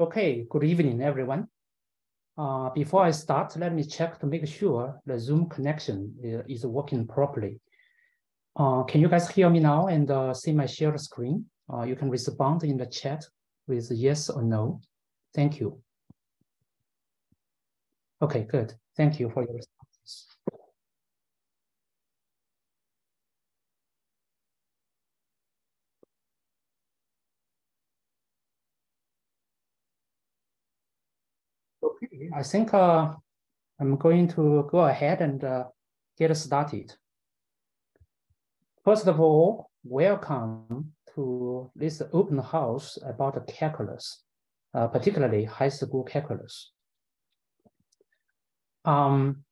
Okay, good evening, everyone. Uh, before I start, let me check to make sure the Zoom connection is working properly. Uh, can you guys hear me now and uh, see my shared screen? Uh, you can respond in the chat with yes or no. Thank you. Okay, good. Thank you for your responses. Okay, I think uh, I'm going to go ahead and uh, get started. First of all, welcome to this open house about calculus, uh, particularly high school calculus. Um,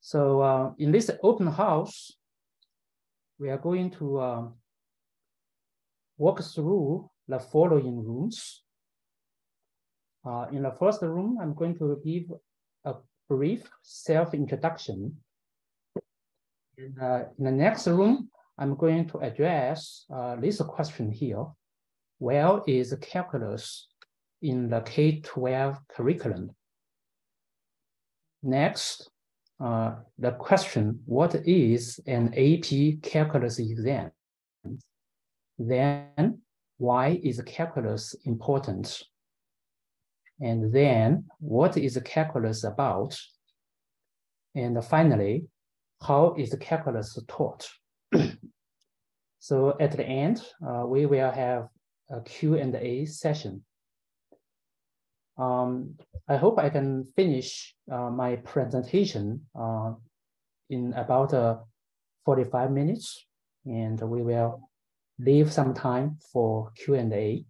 so uh, in this open house, we are going to uh, walk through the following rooms. Uh, in the first room, I'm going to give a brief self-introduction. In, uh, in, the next room, I'm going to address uh, this question here. Where is calculus in the K-12 curriculum? Next, uh, the question, what is an AP calculus exam? Then, why is calculus important? And then, what is the calculus about? And finally, how is the calculus taught? so at the end, uh, we will have a Q&A session. Um, I hope I can finish uh, my presentation uh, in about uh, 45 minutes, and we will leave some time for Q&A.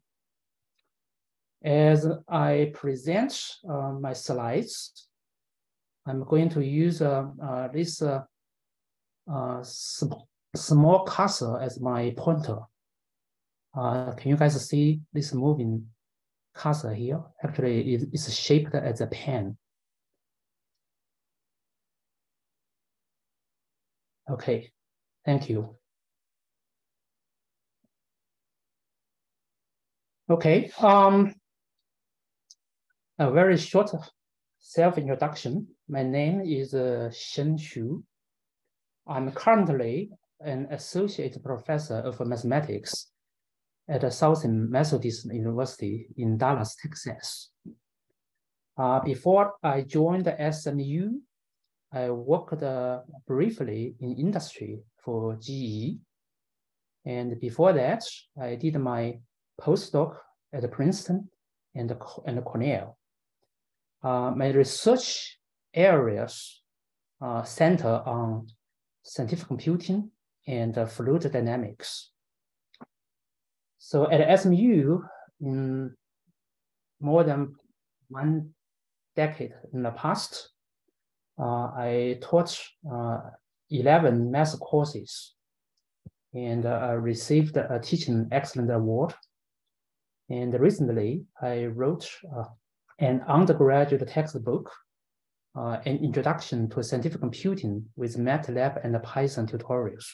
As I present uh, my slides, I'm going to use uh, uh, this small cursor as my pointer. can you guys see this moving cursor here. Actually, it is shaped as a pen. Okay, thank you. Okay, um, a very short self-introduction. My name is uh, Sheng Xu. I'm currently an associate professor of mathematics at Southern Methodist University in Dallas, Texas. Uh, before I joined SMU, I worked uh, briefly in industry for GE. And before that, I did my postdoc at Princeton and, and Cornell. Uh, my research areas uh, center on scientific computing and uh, fluid dynamics. So at SMU, in more than one decade in the past, I taught uh, 11 math courses and uh, received a Teaching Excellent Award. And recently, I wrote uh, an undergraduate textbook, uh, An Introduction to Scientific Computing with MATLAB and Python tutorials.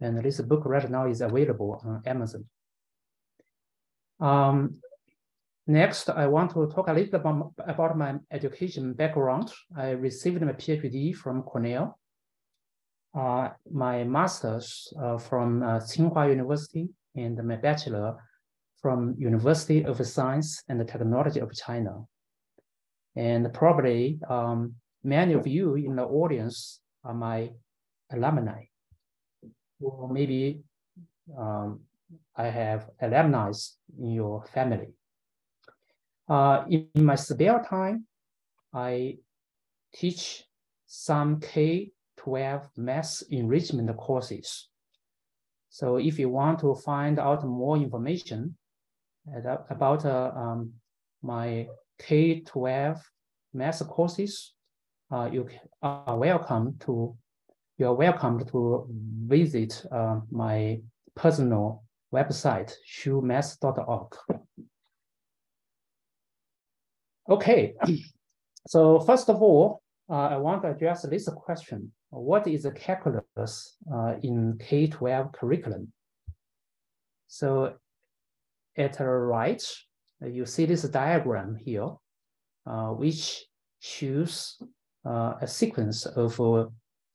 And this book right now is available on Amazon. Um, next, I want to talk a little about, about my education background. I received my PhD from Cornell, uh, my master's uh, from uh, Tsinghua University, and my bachelor from University of Science and Technology of China. And probably um, many of you in the audience are my alumni, or maybe um, I have alumni in your family. Uh, in my spare time, I teach some K-12 math enrichment courses. So if you want to find out more information about uh, um, my K-12 math courses, uh, you are welcome to you are welcome to visit uh, my personal website, shumath.org. Okay, so first of all, uh, I want to address this question. What is the calculus uh, in K-12 curriculum? So at the right, you see this diagram here, uh, which shows uh, a sequence of uh,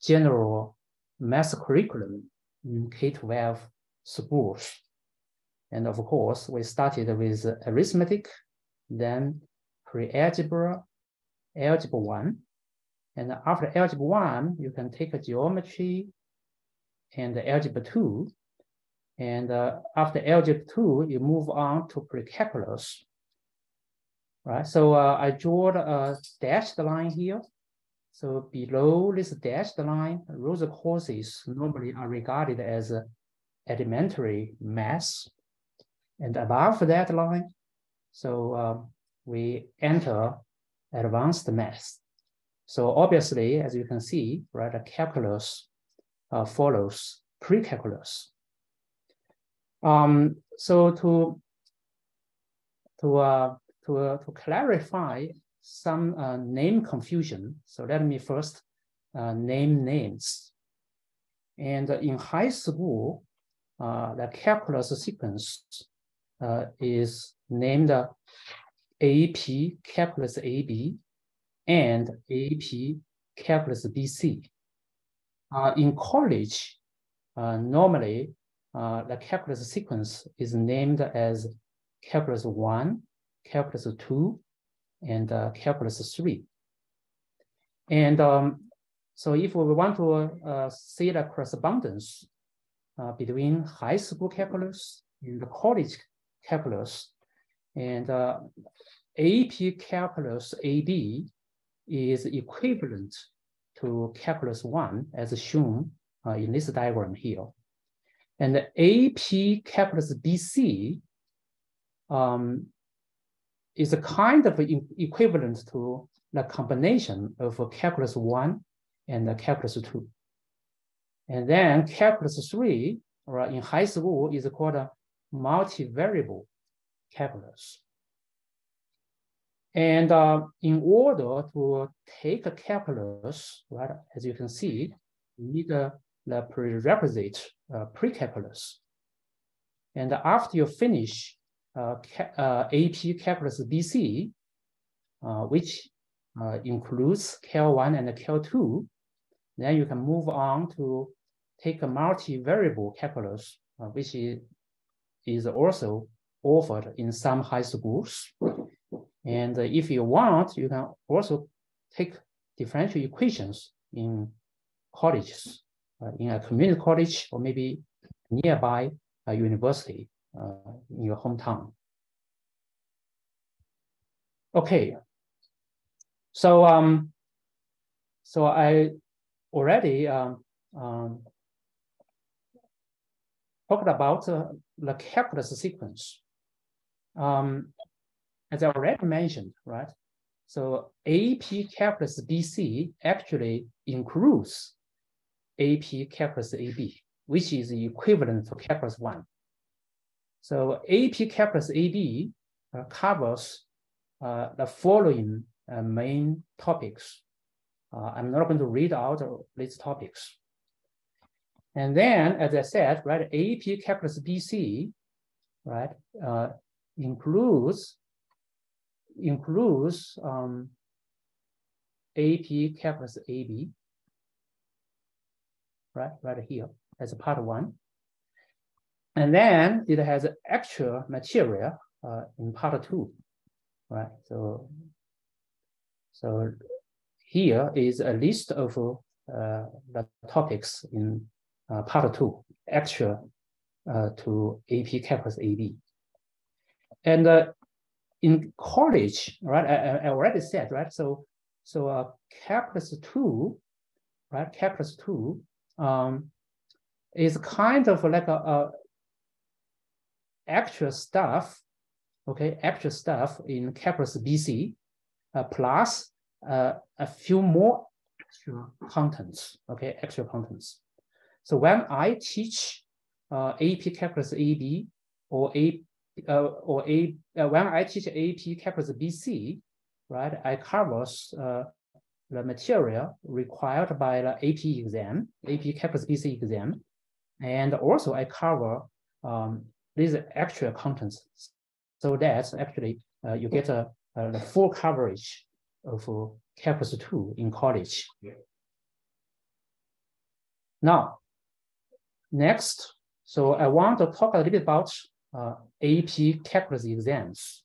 general math curriculum in K-12 schools. And of course, we started with arithmetic, then pre-algebra, algebra one. And after algebra one, you can take geometry and algebra two. And uh, after algebra two, you move on to pre-calculus right? So uh, I draw a dashed line here. So below this dashed line, those courses normally are regarded as elementary math. And above that line, so uh, we enter advanced math. So obviously, as you can see, right, calculus uh, follows pre-calculus. Um, so to to uh, to, uh, to clarify some uh, name confusion, so let me first uh, name names. And in high school, uh, the calculus sequence uh, is named AP Calculus AB and AP Calculus BC. Uh, in college, normally the calculus sequence is named as calculus 1 calculus 2 and uh, calculus 3. And um, so if we want to uh, see the correspondence uh, between high school calculus and the college calculus, and uh, AP calculus AB is equivalent to calculus 1 as shown uh, in this diagram here. And the AP calculus BC um, is a kind of equivalent to the combination of calculus one and calculus two. And then calculus three, right, in high school is called a multivariable calculus. And uh, in order to take a calculus, right, as you can see, you need uh, the prerequisite uh, pre-calculus. And after you finish uh, uh, AP calculus BC, uh, which includes Cal1 and Cal2, then you can move on to take a multivariable calculus, which is, is also offered in some high schools. And if you want, you can also take differential equations in colleges, uh, in a community college or maybe nearby a university uh, in your hometown. Okay, so um, so I already um, um, talked about uh, the calculus sequence. Um, as I already mentioned, right? So AP calculus BC actually includes AP calculus AB, which is equivalent to calculus one. So AP Calculus AB uh, covers uh, the following uh, main topics. Uh, I'm not going to read out these topics. And then, as I said, right, AP Calculus BC, right, uh, includes includes um, AP Calculus AB, right, right here as a part one. And then it has actual material uh, in part two, right? So, so here is a list of uh, the topics in uh, part two, actual uh, to AP Calculus AB. And uh, in college, right, I, I, already said, right? So, so uh, Calculus two, right, Calculus two um, is kind of like a, a actual stuff, okay, actual stuff in calculus BC, uh, plus uh, a few more extra contents, okay, extra contents. So when I teach uh, AP calculus AB or A uh, or A uh, when I teach AP calculus BC, right, I covers uh, the material required by the AP exam, AP calculus BC exam, and also I cover um, these actual contents so that actually uh, you get a, a, the full coverage of uh, calculus 2 in college. Yeah. Now, next, so I want to talk a little bit about uh, AP calculus exams.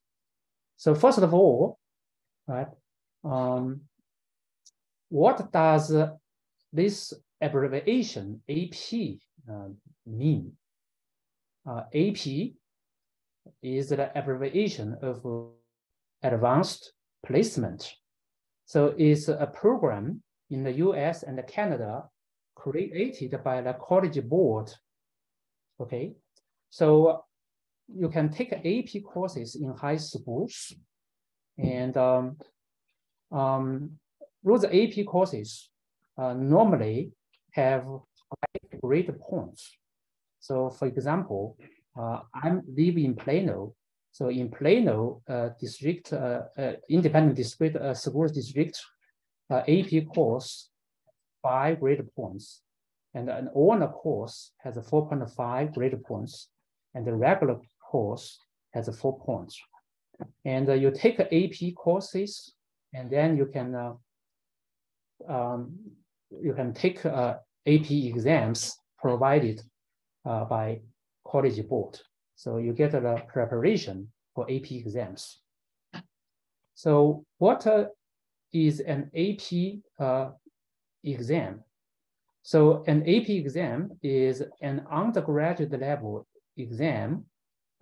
So first of all, right, um, what does this abbreviation AP uh, mean? Uh, AP is the abbreviation of advanced placement. So it's a program in the US and Canada created by the college board. Okay, so you can take AP courses in high schools and um, um, those AP courses uh, normally have grade points. So for example, uh, I live in Plano. So in Plano uh, district, uh, uh, independent district, uh, school district, AP course, five grade points. And an honor course has a 4.5 grade points. And the regular course has a four points. And you take AP courses, and then you can um, you can take AP exams provided by college board. So you get the preparation for AP exams. So what uh, is an AP uh, exam? So an AP exam is an undergraduate level exam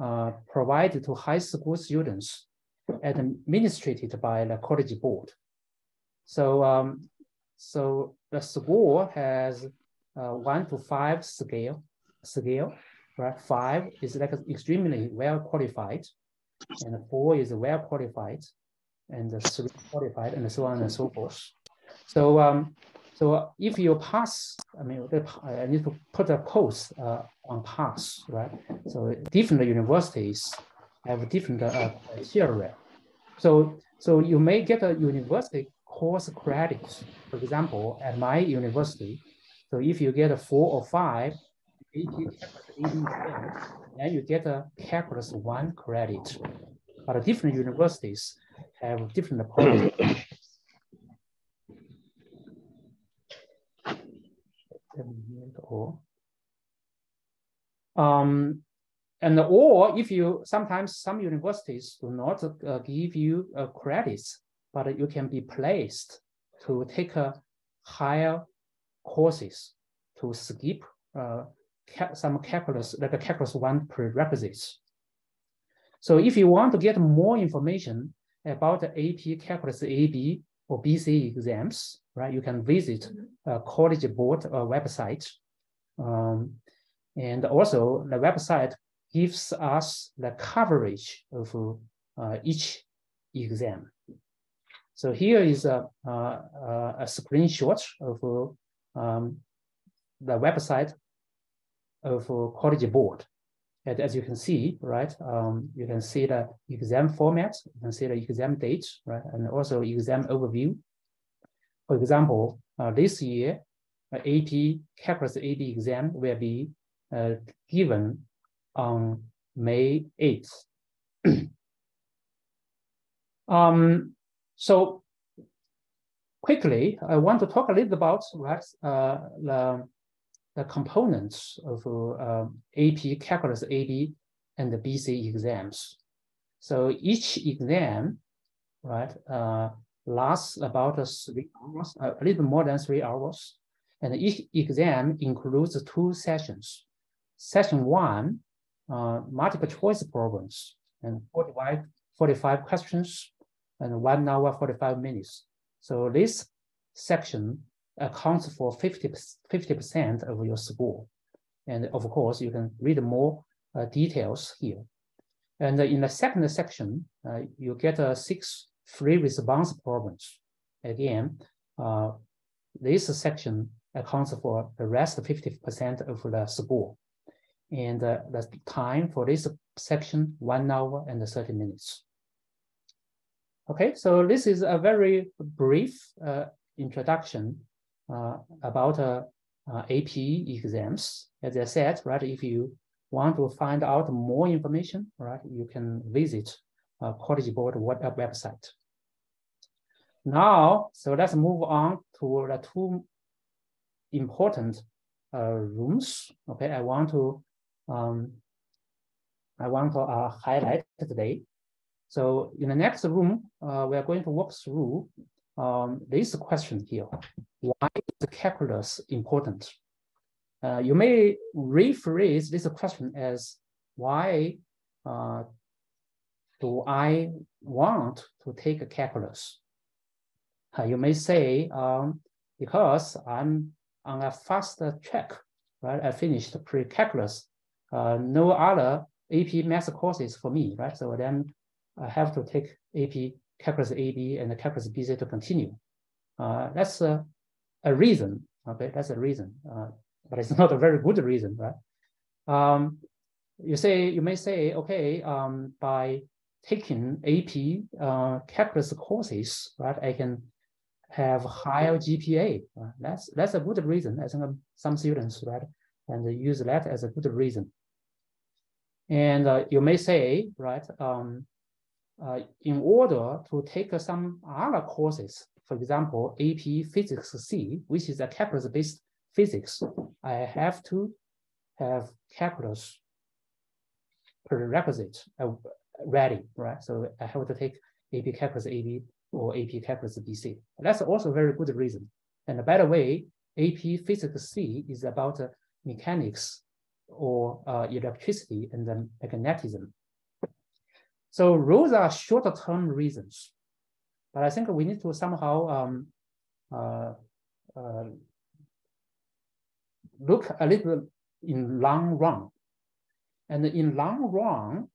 uh, provided to high school students administered by the college board. So, um, so the score has uh, one to five scale, scale right? Five is like extremely well qualified, and four is well qualified, and three qualified, and so on and so forth. So, um, so if you pass, I mean, I need to put a post uh, on pass, right? So different universities have different uh, criteria. So, so you may get a university course credits. For example, at my university, so if you get a four or five, then you get a calculus one credit. But different universities have different policies. um, and or if you sometimes some universities do not uh, give you uh, credits, but you can be placed to take a higher courses to skip uh, some calculus, like a calculus one prerequisites. So if you want to get more information about the AP calculus AB or BC exams, right, you can visit a college board uh, website. Um, and also the website gives us the coverage of uh, each exam. So here is a, a, screenshot of um, the website of college board. And as you can see, right, um, you can see the exam format, you can see the exam date, right, and also exam overview. For example, uh, this year, uh, AP Calculus AB exam will be uh, given on May 8th. um, so quickly, I want to talk a little about right, uh, the the components of uh, AP calculus AB and the BC exams. So each exam, right, uh, lasts about three hours, a little more than three hours. And each exam includes two sessions. Session one, uh, multiple choice problems and 45, 45 questions and one hour, 45 minutes. So this section accounts for 50, percent of your score. And of course, you can read more uh, details here. And in the second section, uh, you get uh, six free response problems. Again, uh, this section accounts for the rest 50% of the score. And uh, the time for this section, one hour and 30 minutes. Okay, so this is a very brief uh, introduction uh, about uh, uh, AP exams. As I said, right, if you want to find out more information, right, you can visit uh, College Board website. Now, so let's move on to the two important uh, rooms. Okay, I want to um, I want to uh, highlight today. So in the next room, uh, we are going to walk through um, this question here. Why is the calculus important? Uh, you may rephrase this question as why uh, do I want to take a calculus? Uh, you may say, um, because I'm on a faster track, right? I finished pre-calculus, uh, no other AP math courses for me, right? So then I have to take AP calculus AB and calculus BC to continue. Uh, that's a, a reason, okay? That's a reason, uh, but it's not a very good reason, right? Um, you say, you may say, okay, um, by taking AP uh, calculus courses, right, I can have higher GPA. Uh, that's that's a good reason. I think some students, right, and use that as a good reason. And uh, you may say, right, um, uh, in order to take some other courses, for example, AP Physics C, which is a calculus-based physics, I have to have calculus prerequisite uh, ready, right? So I have to take AP Calculus AB or AP Calculus BC. That's also a very good reason. And by the way, AP Physics C is about uh, mechanics or uh, electricity and then magnetism. So those are shorter term reasons. But I think we need to somehow um, uh, uh, look a little in long run. And in long run,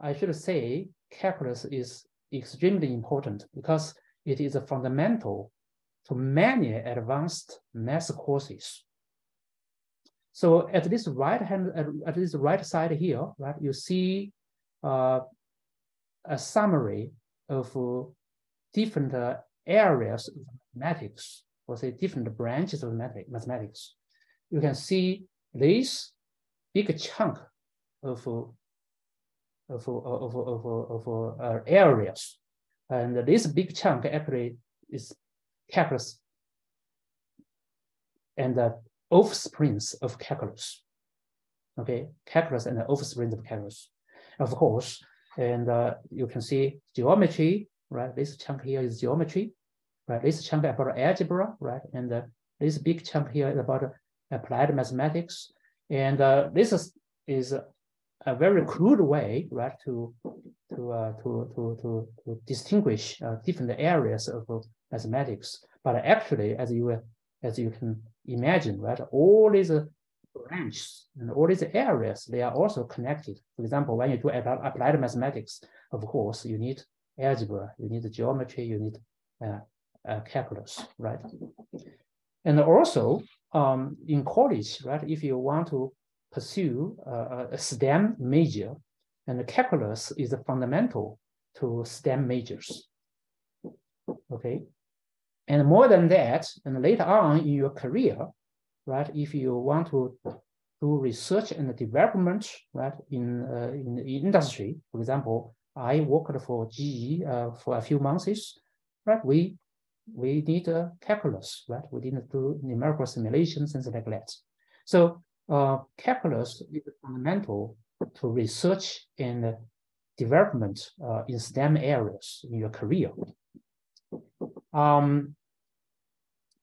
I should say calculus is extremely important because it is a fundamental to many advanced math courses. So at this right hand, at, at this right side here, right, you see uh, a summary of different areas of mathematics, or say different branches of mathematics. You can see this big chunk of uh, of, of, of, of uh, areas. And this big chunk actually is calculus and the offsprings of calculus. Okay, calculus and the offsprings of calculus. Of course, and uh, you can see geometry, right? This chunk here is geometry, right? This chunk about algebra, right? And uh, this big chunk here is about applied mathematics. And uh, this is, is a very crude way, right, to to uh, to, to to to distinguish uh, different areas of mathematics. But actually, as you as you can imagine, right, all these branches and all these areas they are also connected. For example, when you do applied mathematics, of course, you need algebra, you need geometry, you need uh, uh, calculus, right? And also um, in college, right, if you want to pursue a STEM major, and calculus is fundamental to STEM majors. Okay, and more than that, and later on in your career, right, if you want to do research and development, right, in uh, in the industry, for example, I worked for GE uh, for a few months, right, we we need a calculus, right? We didn't do numerical simulations, things like that. So uh, calculus is fundamental to research and development uh, in STEM areas in your career. Um,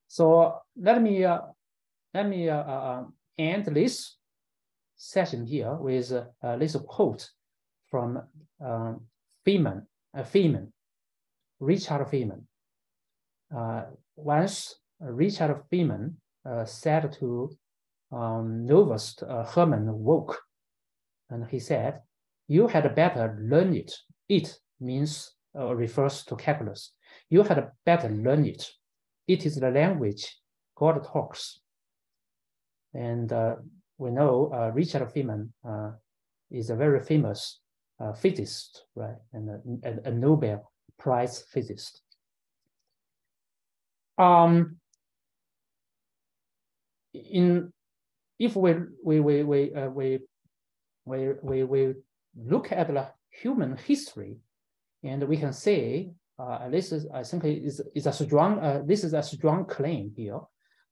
so let me uh, let me uh, uh, end this session here with uh, this quote from uh, Feynman, uh, Feynman, Richard Feynman. once Richard Feynman said to um, novelist uh, Herman Wouk, and he said, "You had better learn it. It means uh, refers to calculus. You had better learn it. It is the language God talks." And uh, we know uh, Richard Feynman uh, is a very famous physicist, right, and a, a Nobel Prize physicist. Um, in if we we we we uh, we we, we, we look at the human history and we can say, uh, this is, I think is, is a strong, uh, this is a strong claim here.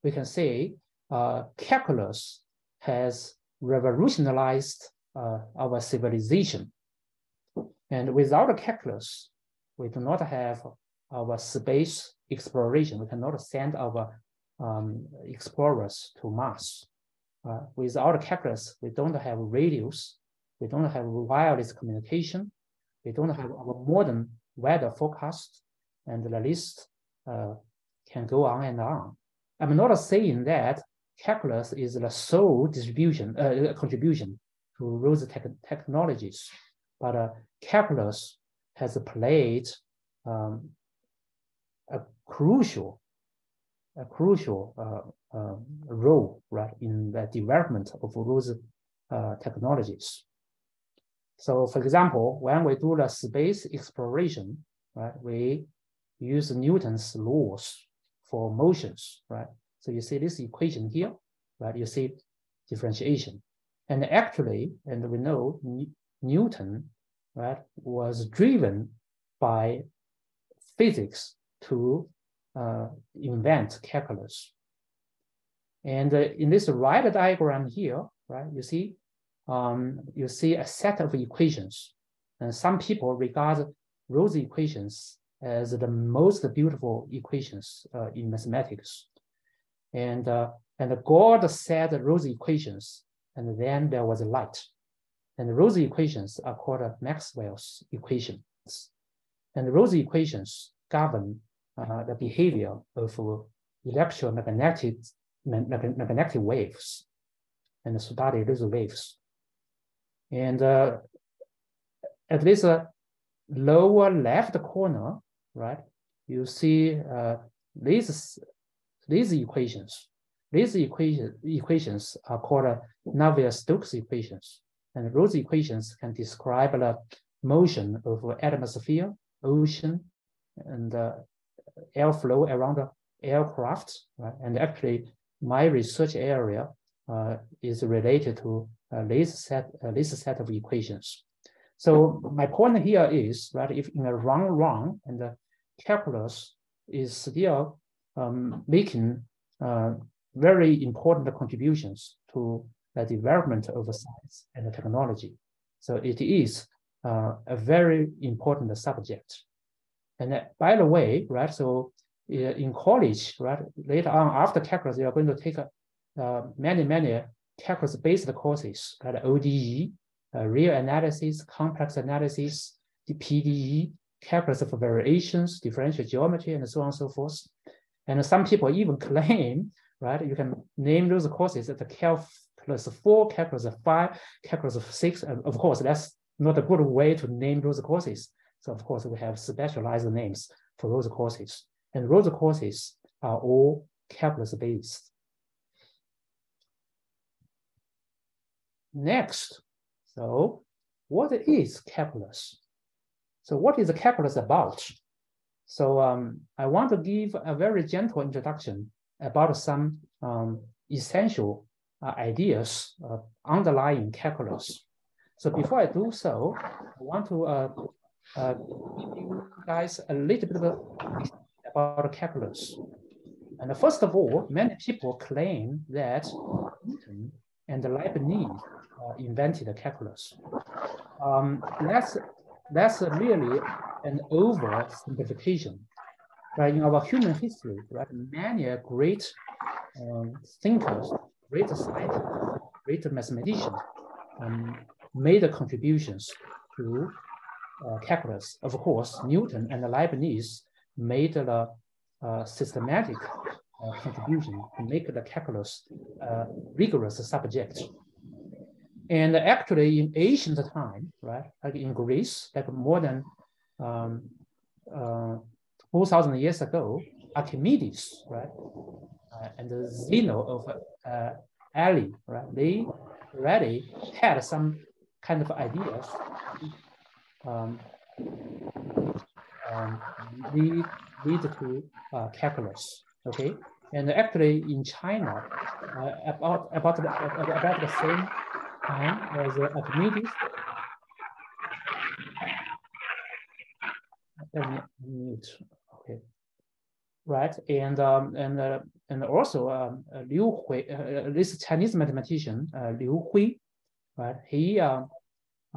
We can say uh, calculus has revolutionized uh, our civilization. And without a calculus, we do not have our space exploration. We cannot send our um, explorers to Mars. Uh, without calculus, we don't have radios, we don't have wireless communication, we don't have our modern weather forecast, and the list uh, can go on and on. I'm not saying that calculus is the sole distribution uh, contribution to those te technologies, but uh, calculus has played um, a crucial a crucial uh, uh, role right in the development of those uh, technologies. So for example, when we do the space exploration, right, we use Newton's laws for motions, right? So you see this equation here, right? You see differentiation. And actually, and we know Newton, right, was driven by physics to uh, invent calculus. And uh, in this right diagram here, right, you see, um, you see a set of equations. And some people regard those equations as the most beautiful equations uh, in mathematics. And, uh, and God said those equations, and then there was light. And those equations are called Maxwell's equations. And those equations govern uh, the behavior of electromagnetic magnetic waves and study those waves. And uh, at this uh, lower left corner, right, you see uh, these, these equations. These equation, equations are called Navier-Stokes equations. And those equations can describe the motion of atmosphere, ocean, and uh, airflow around the aircraft. Right? And actually, my research area uh, is related to uh, this set uh, this set of equations. So my point here is right if in a wrong run and the calculus is still um, making uh, very important contributions to the development of science and technology. So it is uh, a very important subject. And uh, by the way, right, so uh, in college, right, later on after calculus, you are going to take uh, many, many calculus-based courses like ODE, real analysis, complex analysis, the PDE, calculus of variations, differential geometry, and so on and so forth. And some people even claim, right, you can name those courses at the calculus four, calculus five, calculus six. And of course, that's not a good way to name those courses. So of course, we have specialized names for those courses. And those courses are all calculus based. Next, so what is calculus? So what is calculus about? So um, I want to give a very gentle introduction about some um, essential uh, ideas uh, underlying calculus. So before I do so, I want to uh, uh, give you guys a little bit about calculus. And first of all, many people claim that Newton and Leibniz uh, invented calculus. Um, that's, that's really an oversimplification. Right? In our human history, right, many great um, thinkers, great scientists, great mathematicians um, made the contributions to uh, calculus. Of course, Newton and Leibniz made the uh, systematic uh, contribution to make the calculus uh, rigorous subject. And actually, in ancient time, right, like in Greece, like more than um, uh, 2,000 years ago, Archimedes, right, uh, and Zeno of uh, Elea, right, they already had some kind of ideas um, um, lead, lead to uh, calculus, okay? And actually in China, uh, about, about, the, about the same time as Archimedes. Let me mute. Okay. Right, and um, and uh, and also um, uh, Liu Hui, uh, this Chinese mathematician uh, Liu Hui, right? He uh,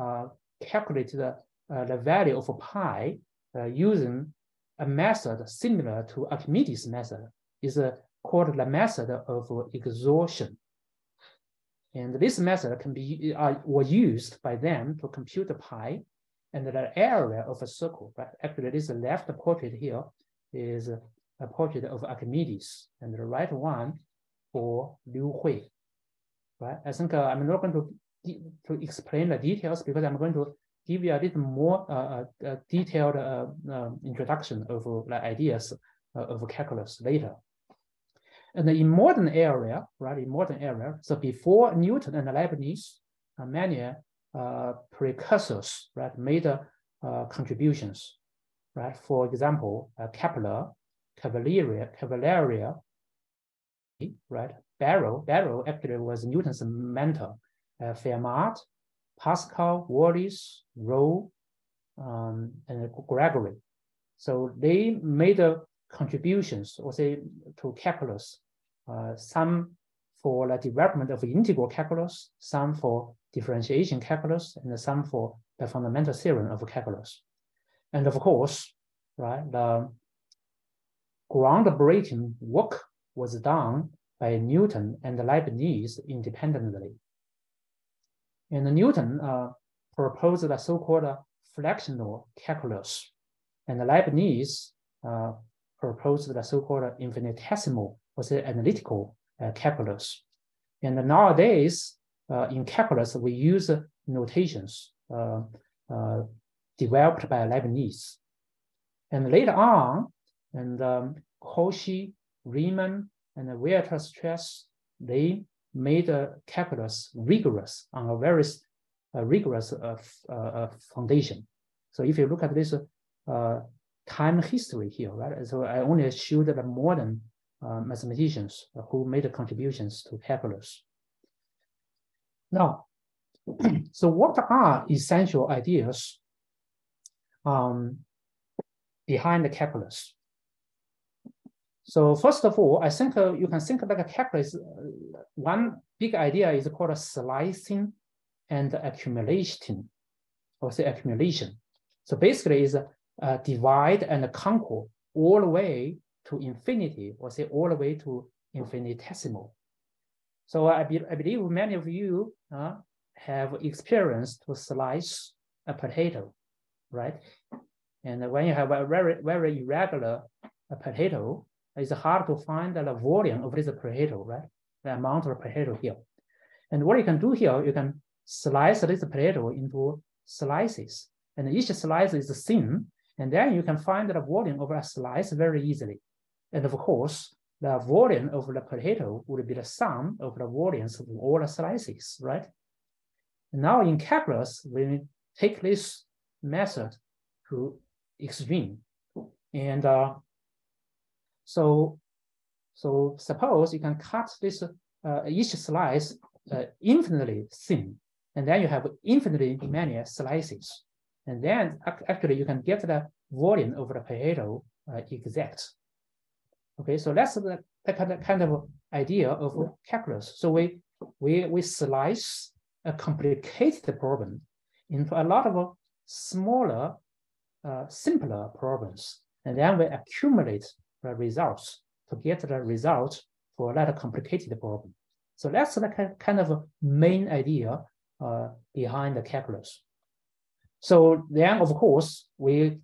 uh, calculated uh, the value of pi uh, using a method similar to Archimedes' method. is uh, called the method of exhaustion. And this method can be uh, was used by them to compute the pi and the area of a circle. But actually, this left portrait here is a portrait of Archimedes, and the right one for Liu Hui. Right? I think uh, I'm not going to to explain the details because I'm going to give you a little more uh, uh, uh detailed uh, uh, introduction of the ideas of calculus later. And in modern area, right, in modern era, so before Newton and Leibniz, many precursors, right, made contributions, right? For example, Kepler, Cavalieri, Cavalieri, right? Barrow, Barrow actually was Newton's mentor. Uh, Fermat, Pascal, Wallis, Rolle, um, and Gregory. So they made uh, contributions, or say, to calculus. Uh, some for the development of integral calculus, some for differentiation calculus, and some for the fundamental theorem of calculus. And of course, right, the groundbreaking work was done by Newton and Leibniz independently. And Newton uh, proposed the so-called fluxional calculus, and Leibniz uh, proposed the so-called infinitesimal, or say analytical uh, calculus. And nowadays, uh, in calculus, we use notations uh, uh, developed by Leibniz. And later on, and um, Cauchy, Riemann, and Weierstrass, stress they made calculus rigorous on a very uh, rigorous uh, uh, foundation. So if you look at this time history here, right? So I only showed the modern mathematicians who made contributions to calculus. Now, so what are essential ideas um, behind the calculus? So first of all, I think uh, you can think like a calculus. Uh, one big idea is called a slicing and accumulation, or say accumulation. So basically is uh, divide and conquer all the way to infinity, or say all the way to infinitesimal. So I, be, I believe many of you uh, have experience to slice a potato, right? And when you have a very, very irregular potato, it's hard to find the volume of this potato, right? The amount of potato here. And what you can do here, you can slice this potato into slices. And each slice is thin, and then you can find the volume of a slice very easily. And of course, the volume of the potato would be the sum of the volumes of all the slices, right? Now in calculus, we take this method to extreme. And uh, so, so suppose you can cut this uh, each slice uh, infinitely thin, and then you have infinitely many slices. And then actually you can get the volume of the potato uh, exact. Okay, so that's the, kind of, kind of idea of calculus. So we, we, we slice a complicated problem into a lot of smaller, uh, simpler problems. And then we accumulate the results to get the result for that complicated problem. So that's the kind of main idea uh, behind the calculus. So then, of course, we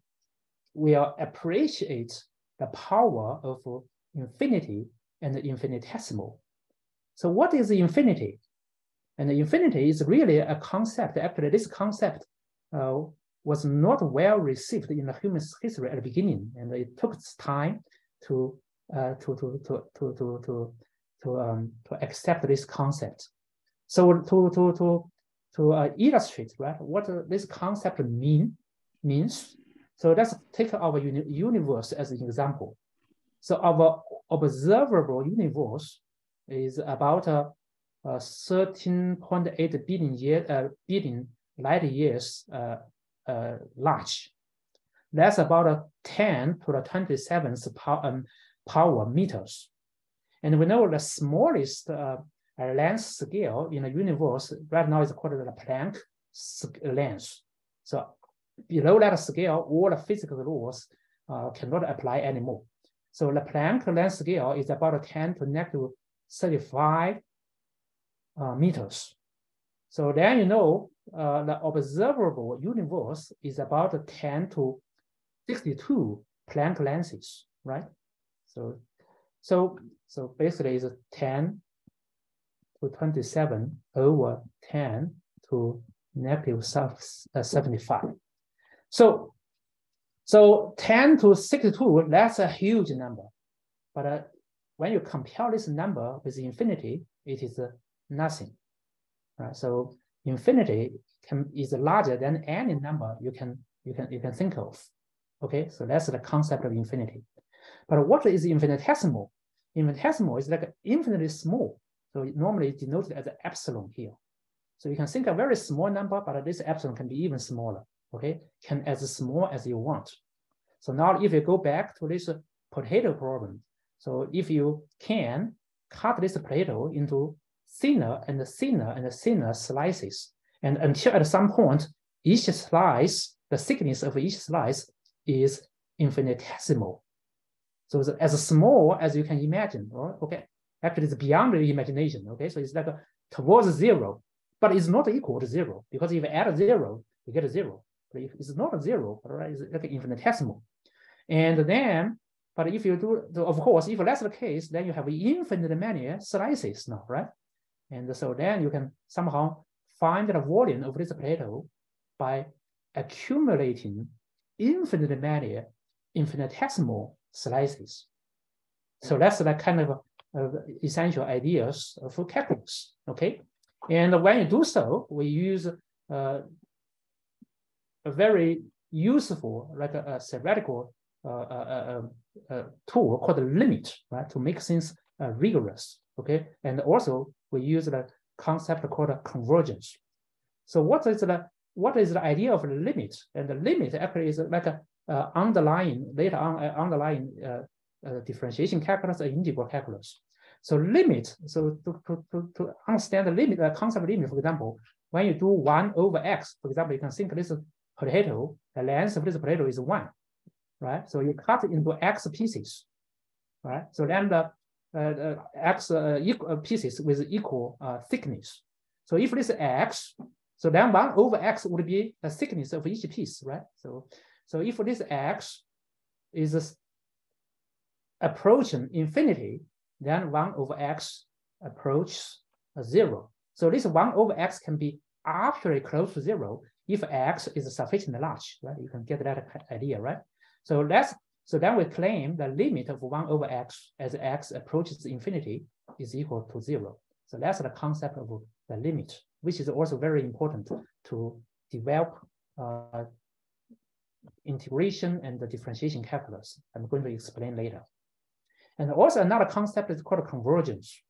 will appreciate the power of infinity and infinitesimal. So what is infinity? And infinity is really a concept. Actually, this concept uh, was not well received in the human history at the beginning, and it took time to uh, to, to, to, to, to, to, to, um, to accept this concept. So to, to, to, to uh, illustrate, right, what this concept mean means. So let's take our uni universe as an example. So our observable universe is about uh, uh, 13.8 billion year, uh, billion light years uh, uh, large. That's about a 10 to the 27th power, um, power meters. And we know the smallest uh, length scale in the universe right now is called the Planck length. So below that scale, all the physical rules uh, cannot apply anymore. So the Planck length scale is about 10 to negative 35 uh, meters. So then you know uh, the observable universe is about 10 to 62 Planck lengths, right? So, so, so basically it's 10 to 27 over 10 to uh, 75. So, so 10 to 62, that's a huge number. But uh, when you compare this number with infinity, it is uh, nothing. Right? So infinity can, is larger than any number you can, you, can, you can think of. Okay, so that's the concept of infinity. But what is infinitesimal? Infinitesimal is like infinitely small. So it normally denoted as epsilon here. So you can think a very small number, but this epsilon can be even smaller, okay? Can as small as you want. So now if you go back to this potato problem, so if you can cut this potato into thinner and thinner and thinner slices, and until at some point, each slice, the thickness of each slice is infinitesimal. So as small as you can imagine, or okay, actually it's beyond the imagination, okay? So it's like a, towards zero, but it's not equal to zero because if you add zero, you get a zero. If it's not a zero, right, it's like infinitesimal. And then, but if you do, of course, if that's the case, then you have infinite many slices now, right? And so then you can somehow find the volume of this potato by accumulating infinite many infinitesimal slices. So that's the kind of uh, essential ideas for calculus, okay? And when you do so, we use uh, a very useful, like a, a theoretical uh, uh, uh, uh tool called the limit, right, to make things rigorous, okay? And also we use the concept called convergence. So what is the what is the idea of the limit? And the limit actually is like a underlying later on underlying differentiation calculus and integral calculus. So limit, so to, to, to, to understand the limit, the concept limit, for example, when you do one over x, for example, you can think this potato, the length of this potato is one, right? So you cut into x pieces, right? So then the, uh, x uh, equal, uh, pieces with equal uh, thickness. So if this x, so then one over x would be the thickness of each piece, right? So, so if this x is approaching infinity, then 1 over x approaches zero. So this 1 over x can be actually close to zero if x is sufficiently large, right? You can get that idea, right? So let's so then we claim the limit of 1 over x as x approaches infinity is equal to zero. So that's the concept of the limit, which is also very important to develop uh, integration and the differentiation calculus. I'm going to explain later. And also another concept is called convergence.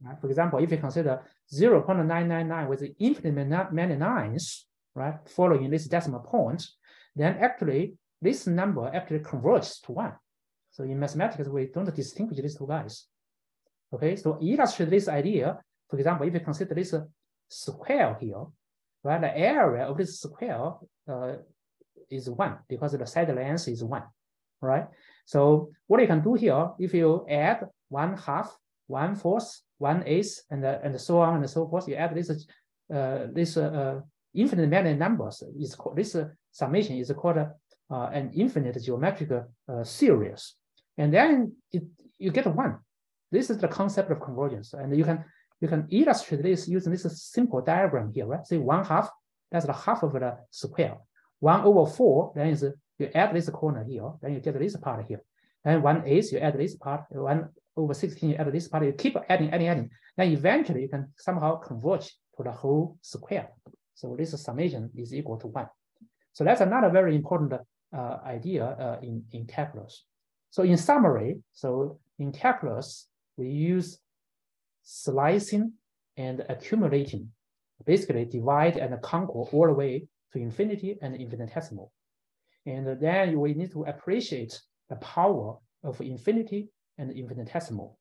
Right? For example, if you consider 0 0.999 with infinite many nines, right, following this decimal point, then actually this number actually converges to one. So in mathematics, we don't distinguish these two guys. Okay, so illustrate this idea, for example, if you consider this square here, right, the area of this square uh, is one because the side length is one, right? So what you can do here, if you add one half, one fourth, one eighth, and, uh, and so on and so forth, you add this, uh, this uh, infinite many numbers, is called, this uh, summation is called uh, an infinite geometric uh, series. And then it, you get one. This is the concept of convergence. And you can you can illustrate this using this simple diagram here, right? Say one half, that's the half of the square. One over four, then is you add this corner here, then you get this part here. And one eighth, you add this part, one over 16, you add this part, you keep adding, adding, adding. Then eventually you can somehow converge to the whole square. So this summation is equal to one. So that's another very important uh, idea uh, in, in calculus. So in summary, so in calculus, we use slicing and accumulating, basically divide and conquer all the way to infinity and infinitesimal. And then we need to appreciate the power of infinity and infinitesimal.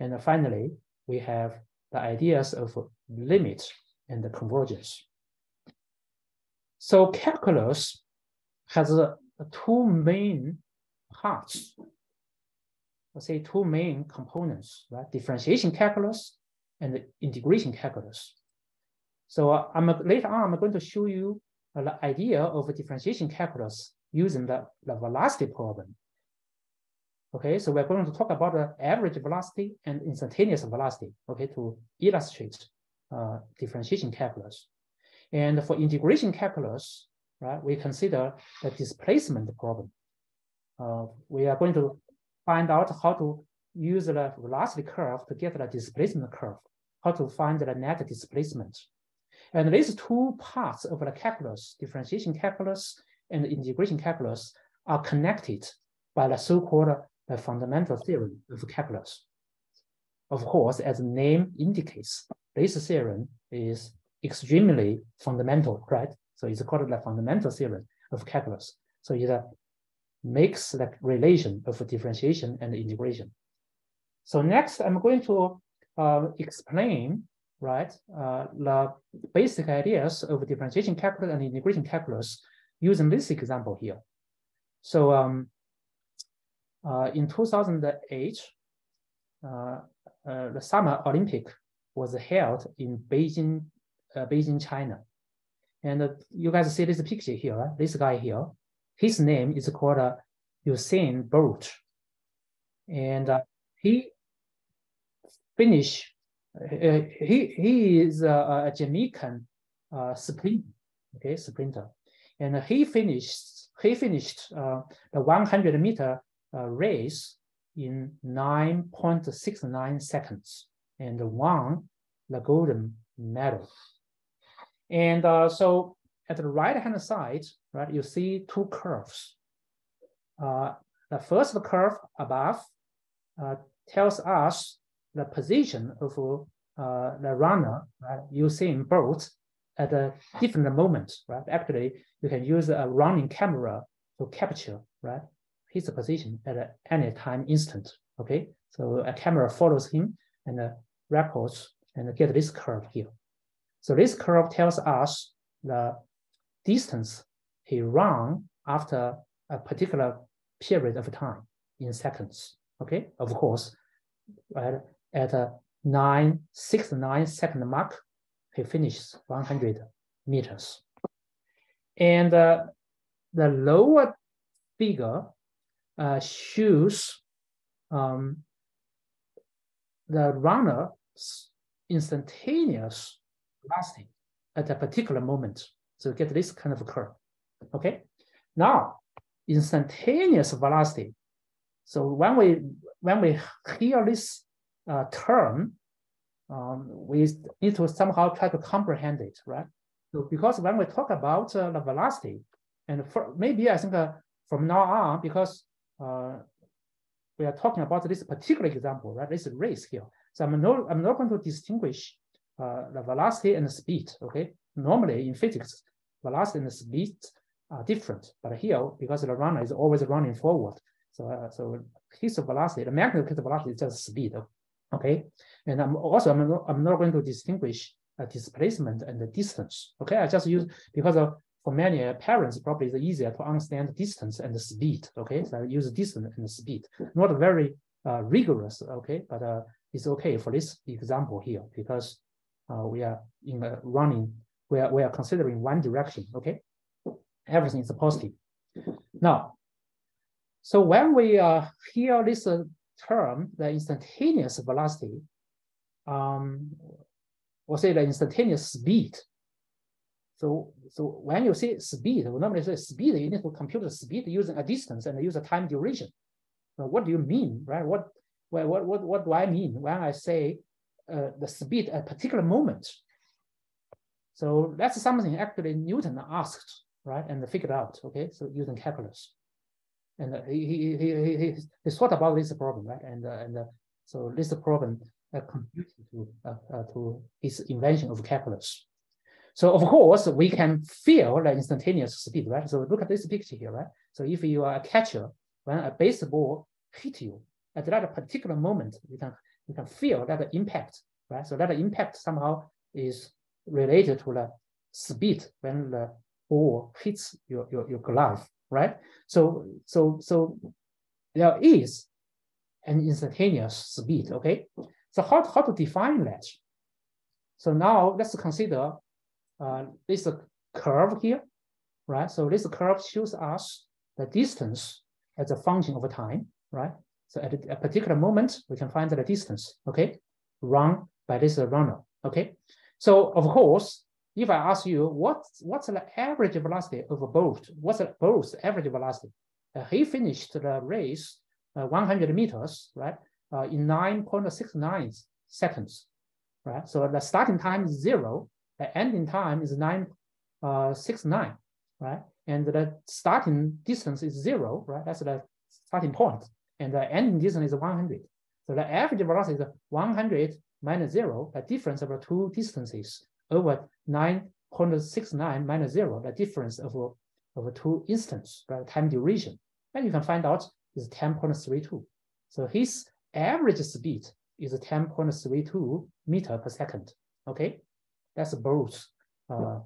And finally, we have the ideas of limit and the convergence. So calculus has uh, two main parts, let's say two main components, right? Differentiation calculus and integration calculus. So uh, I'm later on, I'm going to show you the idea of differentiation calculus using the, the velocity problem. Okay, so we're going to talk about the average velocity and instantaneous velocity, okay, to illustrate uh, differentiation calculus. And for integration calculus, right, we consider the displacement problem. Uh, we are going to find out how to use the velocity curve to get the displacement curve, how to find the net displacement. And these two parts of the calculus, differentiation calculus and integration calculus, are connected by the so-called the fundamental theorem of calculus. Of course, as the name indicates, this theorem is extremely fundamental, right? So it's called the fundamental theorem of calculus. So it uh, makes that relation of differentiation and integration. So next, I'm going to uh, explain, right, uh, the basic ideas of differentiation calculus and integration calculus using this example here. So um, uh, in 2008, uh, uh, the Summer Olympic was held in Beijing, uh, Beijing, China. And uh, you guys see this picture here, right? this guy here, his name is called uh, Usain Bolt. And uh, he finished, uh, he, he is a, a Jamaican uh, sprinter, okay, sprinter. And he finished, he finished uh, the 100 meter uh, race in 9.69 seconds and won the golden medal. And uh, so at the right hand side, right, you see two curves. Uh, the first curve above uh, tells us the position of uh, the runner, right, Usain Bolt at a different moment, right? Actually, you can use a running camera to capture, right, his position at any time instant, okay? So a camera follows him and uh, records and get this curve here. So this curve tells us the distance he ran after a particular period of time in seconds. Okay, of course, right, at a nine six nine second mark, he finishes 100 meters. And uh, the lower figure uh, shows um, the runner's instantaneous velocity at a particular moment. So get this kind of curve. Okay. Now, instantaneous velocity. So when we when we hear this uh, term, um, we need to somehow try to comprehend it, right? So because when we talk about uh, the velocity, and for, maybe I think uh, from now on, because uh, we are talking about this particular example, right? This race here. So I'm not, I'm not going to distinguish uh, the velocity and the speed, okay? Normally in physics, velocity and speed are different, but here, because the runner is always running forward, so, uh, so his velocity, the magnitude magnetic velocity is just speed, okay? And I'm also, I'm not, I'm not going to distinguish uh, displacement and the distance, okay? I just use, because of for many parents, probably it's easier to understand distance and the speed. Okay, so I use distance and speed. Not very uh, rigorous. Okay, but uh, it's okay for this example here because uh, we are in a running. We are we are considering one direction. Okay, everything is positive. Now, so when we uh, hear this uh, term, the instantaneous velocity, um, or say the instantaneous speed, so, so when you say speed, we normally say speed, you need to compute the speed using a distance and use a time duration. Now, what do you mean, right? What, what, what, what do I mean when I say uh, the speed at a particular moment? So that's something actually Newton asked, right, and figured out, okay? So using calculus. And uh, he, he, he, he, he thought about this problem, right? And, uh, and uh, so this problem uh, contributed to, uh, uh, to his invention of calculus. So of course, we can feel the instantaneous speed, right? So look at this picture here, right? So if you are a catcher, when a baseball hit you at that particular moment, you can you can feel that impact, right? So that impact somehow is related to the speed when the ball hits your, your, your glove, right? So so so there is an instantaneous speed, okay? So how, how to define that? So now let's consider uh, this curve here, right? So this curve shows us the distance as a function of time, right? So at a particular moment, we can find the distance, okay, run by this runner, okay? So of course, if I ask you what's what's the average velocity of a Bolt? what's the Bolt's average velocity? Uh, he finished the race uh, 100 meters, right, uh, in 9.69 seconds, right? So the starting time is zero, the ending time is 969, uh, right? And the starting distance is zero, right? That's the starting point. And the ending distance is 100. So the average velocity is 100 minus zero, the difference of the two distances over 9.69 minus zero, the difference of, of two instants, right? Time duration. And you can find out is 10.32. So his average speed is 10.32 meter per second. Okay, that's Bolt's uh,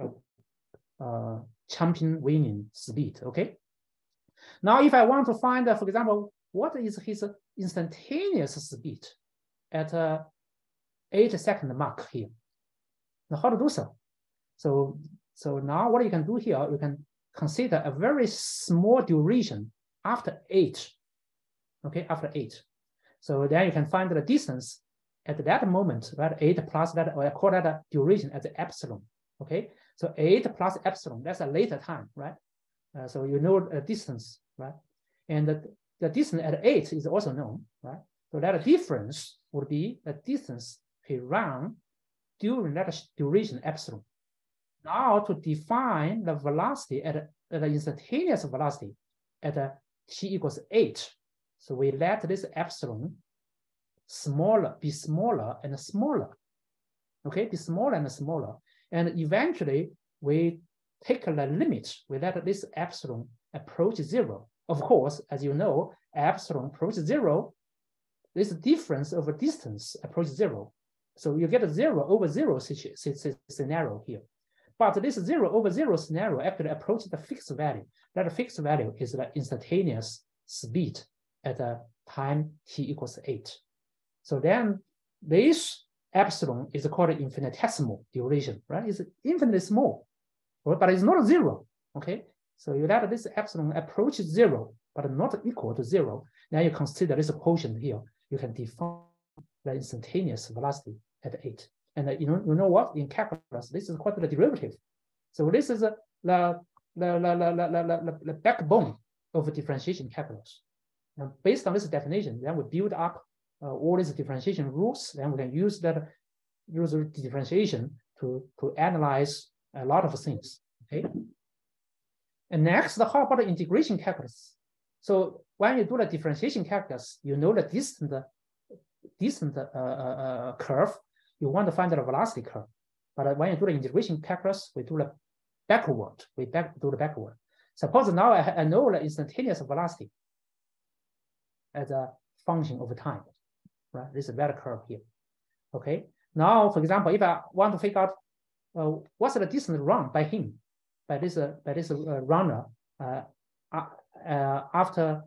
uh, uh, champion winning speed. Okay. Now, if I want to find, uh, for example, what is his instantaneous speed at uh, eight second mark here? Now, how to do so? So, so now what you can do here, you can consider a very small duration after eight. Okay, after eight. So then you can find the distance at that moment, right? Eight plus that, or I call that a duration as epsilon. Okay, so eight plus epsilon, that's a later time, right? Uh, so you know the distance, right? And the, distance at eight is also known, right? So that difference would be the distance he ran during that duration epsilon. Now to define the velocity at, at the instantaneous velocity at t equals eight, so we let this epsilon smaller, be smaller and smaller. Okay, be smaller and smaller. And eventually we take the limit, we let this epsilon approach zero. Of course, as you know, epsilon approaches zero, this difference of a distance approaches zero. So you get a zero over zero scenario here. But this zero over zero scenario actually approaches the fixed value. That fixed value is the instantaneous speed at a time t equals eight. So then this epsilon is called infinitesimal duration, right? It's infinitely small, but it's not zero, okay? So you let this epsilon approach zero, but not equal to zero. Now you consider this quotient here. You can define the instantaneous velocity at eight. And uh, you know, you know what? In calculus, this is quite the derivative. So this is uh, the, the, the, the, the, the, backbone of differentiation calculus. Based on this definition, then we build up uh, all these differentiation rules, then we can use that use differentiation to, to analyze a lot of things. Okay. And next, how about the integration calculus? So when you do the differentiation calculus, you know the distant distant uh, uh, uh, curve. You want to find the velocity curve. But when you do the integration calculus, we do the backward. We back do the backward. Suppose now I, I know the instantaneous velocity as a function of time, right? This is that curve here. Okay. Now, for example, if I want to figure out uh, what's the distance run by him, by this by this runner uh, uh, after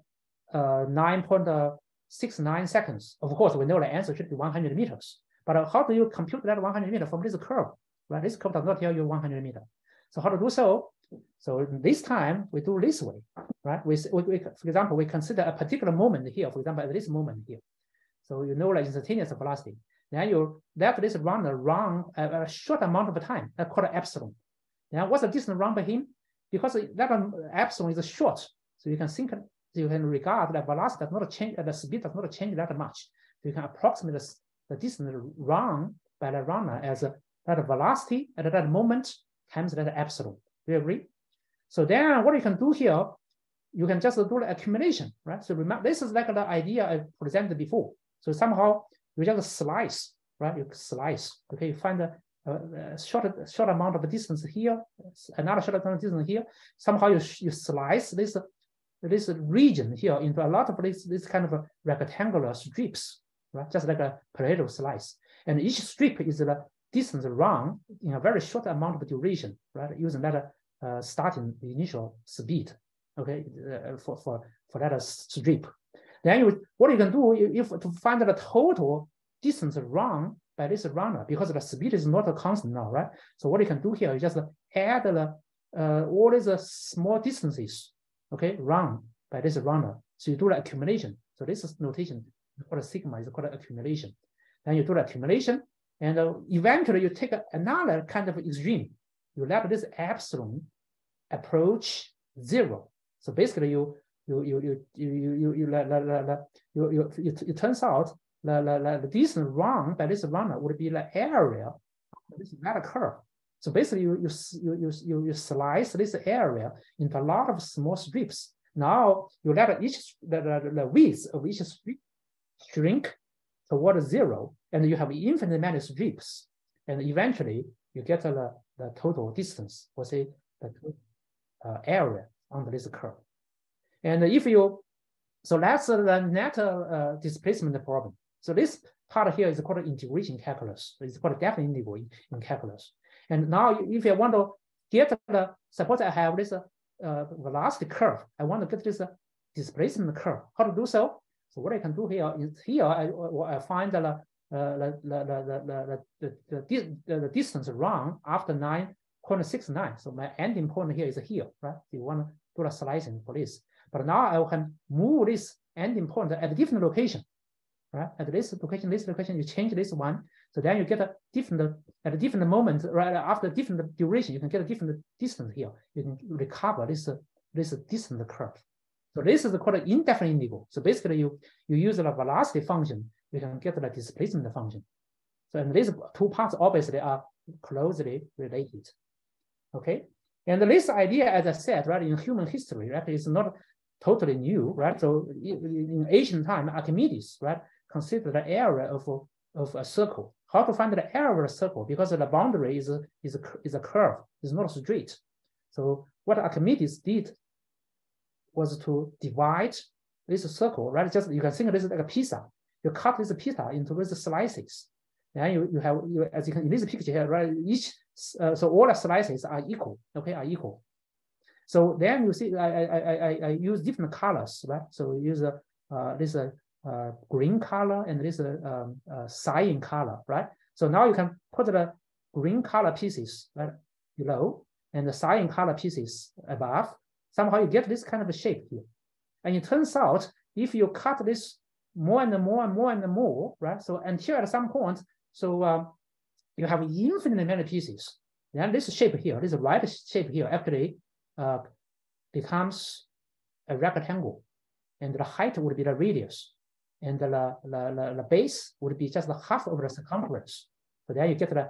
uh, 9.69 seconds. Of course, we know the answer should be 100 meters. But how do you compute that 100 meter from this curve? Right, this curve does not tell you 100 meter. So how to do so? So this time we do this way, right? We, we, we, for example, we consider a particular moment here, for example, at this moment here. So you know the instantaneous velocity. Then you let this runner run a, a short amount of time, that's called epsilon. Now what's the distance run by him? Because that epsilon is short, so you can think, you can regard that velocity does not change, the speed does not change that much. So you can approximate the, distance run by the runner as that velocity at that moment times that epsilon. Do you agree? So then what you can do here, you can just do the accumulation, right? So remember, this is like the idea I presented before. So somehow you just slice, right? You slice, okay? You find a, a, a short, short amount of distance here, another short amount of distance here. Somehow you, you slice this, this region here into a lot of this, this kind of rectangular strips, right? Just like a potato slice. And each strip is the distance run in a very short amount of duration, right? Using that uh, starting initial speed, okay, uh, for, for, for that strip. Then you, what you can do if to find the total distance run by this runner, because the speed is not a constant now, right? So what you can do here is just add the uh, all these uh, small distances, okay, run by this runner. So you do the accumulation. So this is notation for called sigma is called accumulation. Then you do the accumulation, and uh, eventually you take another kind of extreme. You let this epsilon approach zero. So basically you you you you you you you you la, la, la, la, you, you, it, it turns out the, the, the distance run by this runner would be the area of this curve. So basically you, you, you, you, you slice this area into a lot of small strips. Now you let each the, the, the width of each strip shrink toward zero, and you have infinite many strips. And eventually you get the, the total distance, or say the uh, area under this curve. And if you, so that's the net uh, displacement problem. So this part here is called integration calculus. It's called definite integral in, in calculus. And now if you want to get the, suppose I have this uh, velocity curve, I want to get this uh, displacement curve. How to do so? So what I can do here is here I, I find the, uh, the, the, the, the, the, the, distance run after 9.69. So my ending point here is here, right? You want to do the slicing for this. But now I can move this ending point at a different location, right? At this location, this location, you change this one. So then you get a different, at a different moment, right after different duration, you can get a different distance here. You can recover this, this distant curve. So this is called an indefinite integral. So basically you, you use the velocity function, you can get the displacement function. So and these two parts obviously are closely related. Okay. And this idea, as I said, right, in human history, right, is not totally new, right? So in ancient time, Archimedes, right, considered the area of, of a circle. How to find the area of a circle? Because the boundary is a, is a, is a curve, it's not straight. So what Archimedes did was to divide this circle, right? Just you can think of this like a pizza. You cut this pizza into these slices. And you, you have, you, as you can in this picture here, right? Each, uh, so all the slices are equal, okay, are equal. So then you see, I, I, I, I use different colors, right? So use a, uh, this uh, uh, green color and this uh, um, uh, cyan color, right? So now you can put the green color pieces right below and the cyan color pieces above. Somehow you get this kind of a shape here. And it turns out if you cut this more and more and more and more, right? So until at some point, so um, you have infinitely many pieces. Then this shape here, this right shape here actually uh, becomes a rectangle, and the height would be the radius, and the, the, the, the base would be just the half of the circumference. So then you get the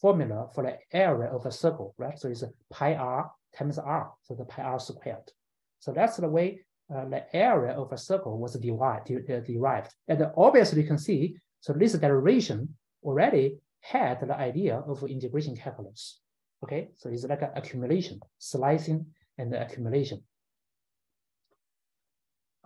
formula for the area of a circle, right? So it's pi r times r, so the pi r squared. So that's the way uh, the area of a circle was derived. derived. And obviously you can see, so this derivation already had the idea of integration calculus. Okay, so it's like an accumulation, slicing and accumulation.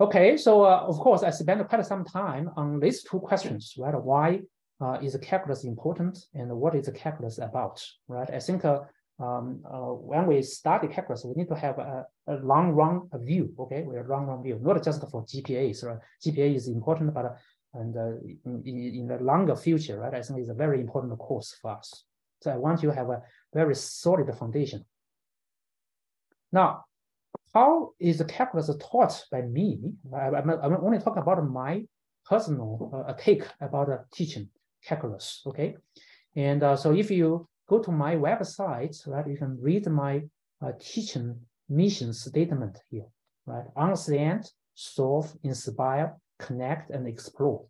Okay, so uh, of course, I spent quite some time on these two questions, right? Why uh, is calculus important and what is calculus about, right? I think uh, um, uh, when we study calculus, we need to have a, a long run view, okay? We a long run view, not just for GPA. Right? GPA is important, but and uh, in, in, the longer future, right? I think it's a very important course for us. So I want you to have a very solid foundation. Now, how is the calculus taught by me? I, am only talking about my personal uh, take about uh, teaching calculus, okay? And uh, so if you go to my website, right, you can read my uh, teaching mission statement here, right? Understand, solve, inspire, connect, and explore.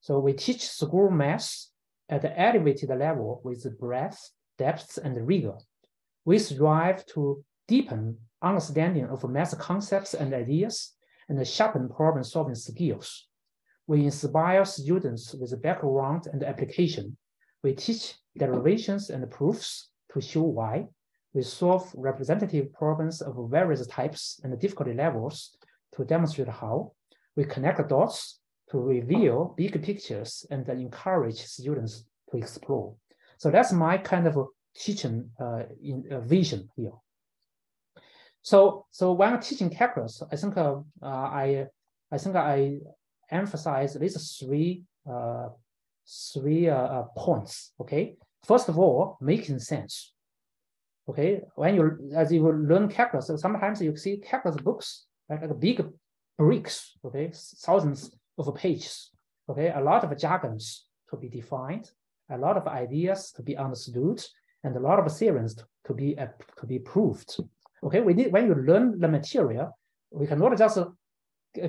So we teach school math at the elevated level with breadth, depth, and rigor. We strive to deepen understanding of math concepts and ideas and sharpen problem-solving skills. we inspire students with background and application. We teach derivations and proofs to show why. We solve representative problems of various types and difficulty levels to demonstrate how. We connect dots to reveal big pictures and encourage students to explore. So that's my kind of teaching uh, in, uh, vision here. So, so when teaching calculus, I think uh, I, I think I emphasize these three, uh, three uh, uh, points. Okay, first of all, making sense. Okay, when you as you learn calculus, sometimes you see calculus books like, like big bricks. Okay, thousands of pages. Okay, a lot of jargons to be defined, a lot of ideas to be understood, and a lot of theorems to, to be uh, to be proved. Okay, we need when you learn the material, we cannot just uh,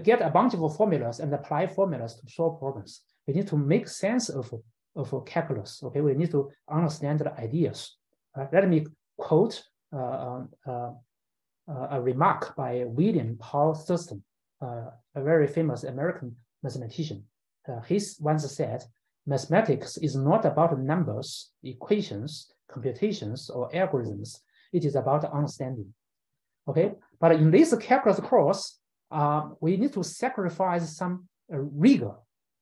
get a bunch of formulas and apply formulas to solve problems. We need to make sense of, of calculus. Okay, we need to understand the ideas. Right? Let me quote uh, uh, uh, a remark by William Paul Thurston, uh, a very famous American mathematician. Uh, he once said, mathematics is not about numbers, equations, computations, or algorithms. It is about understanding. Okay, but in this calculus course, uh, we need to sacrifice some uh, rigor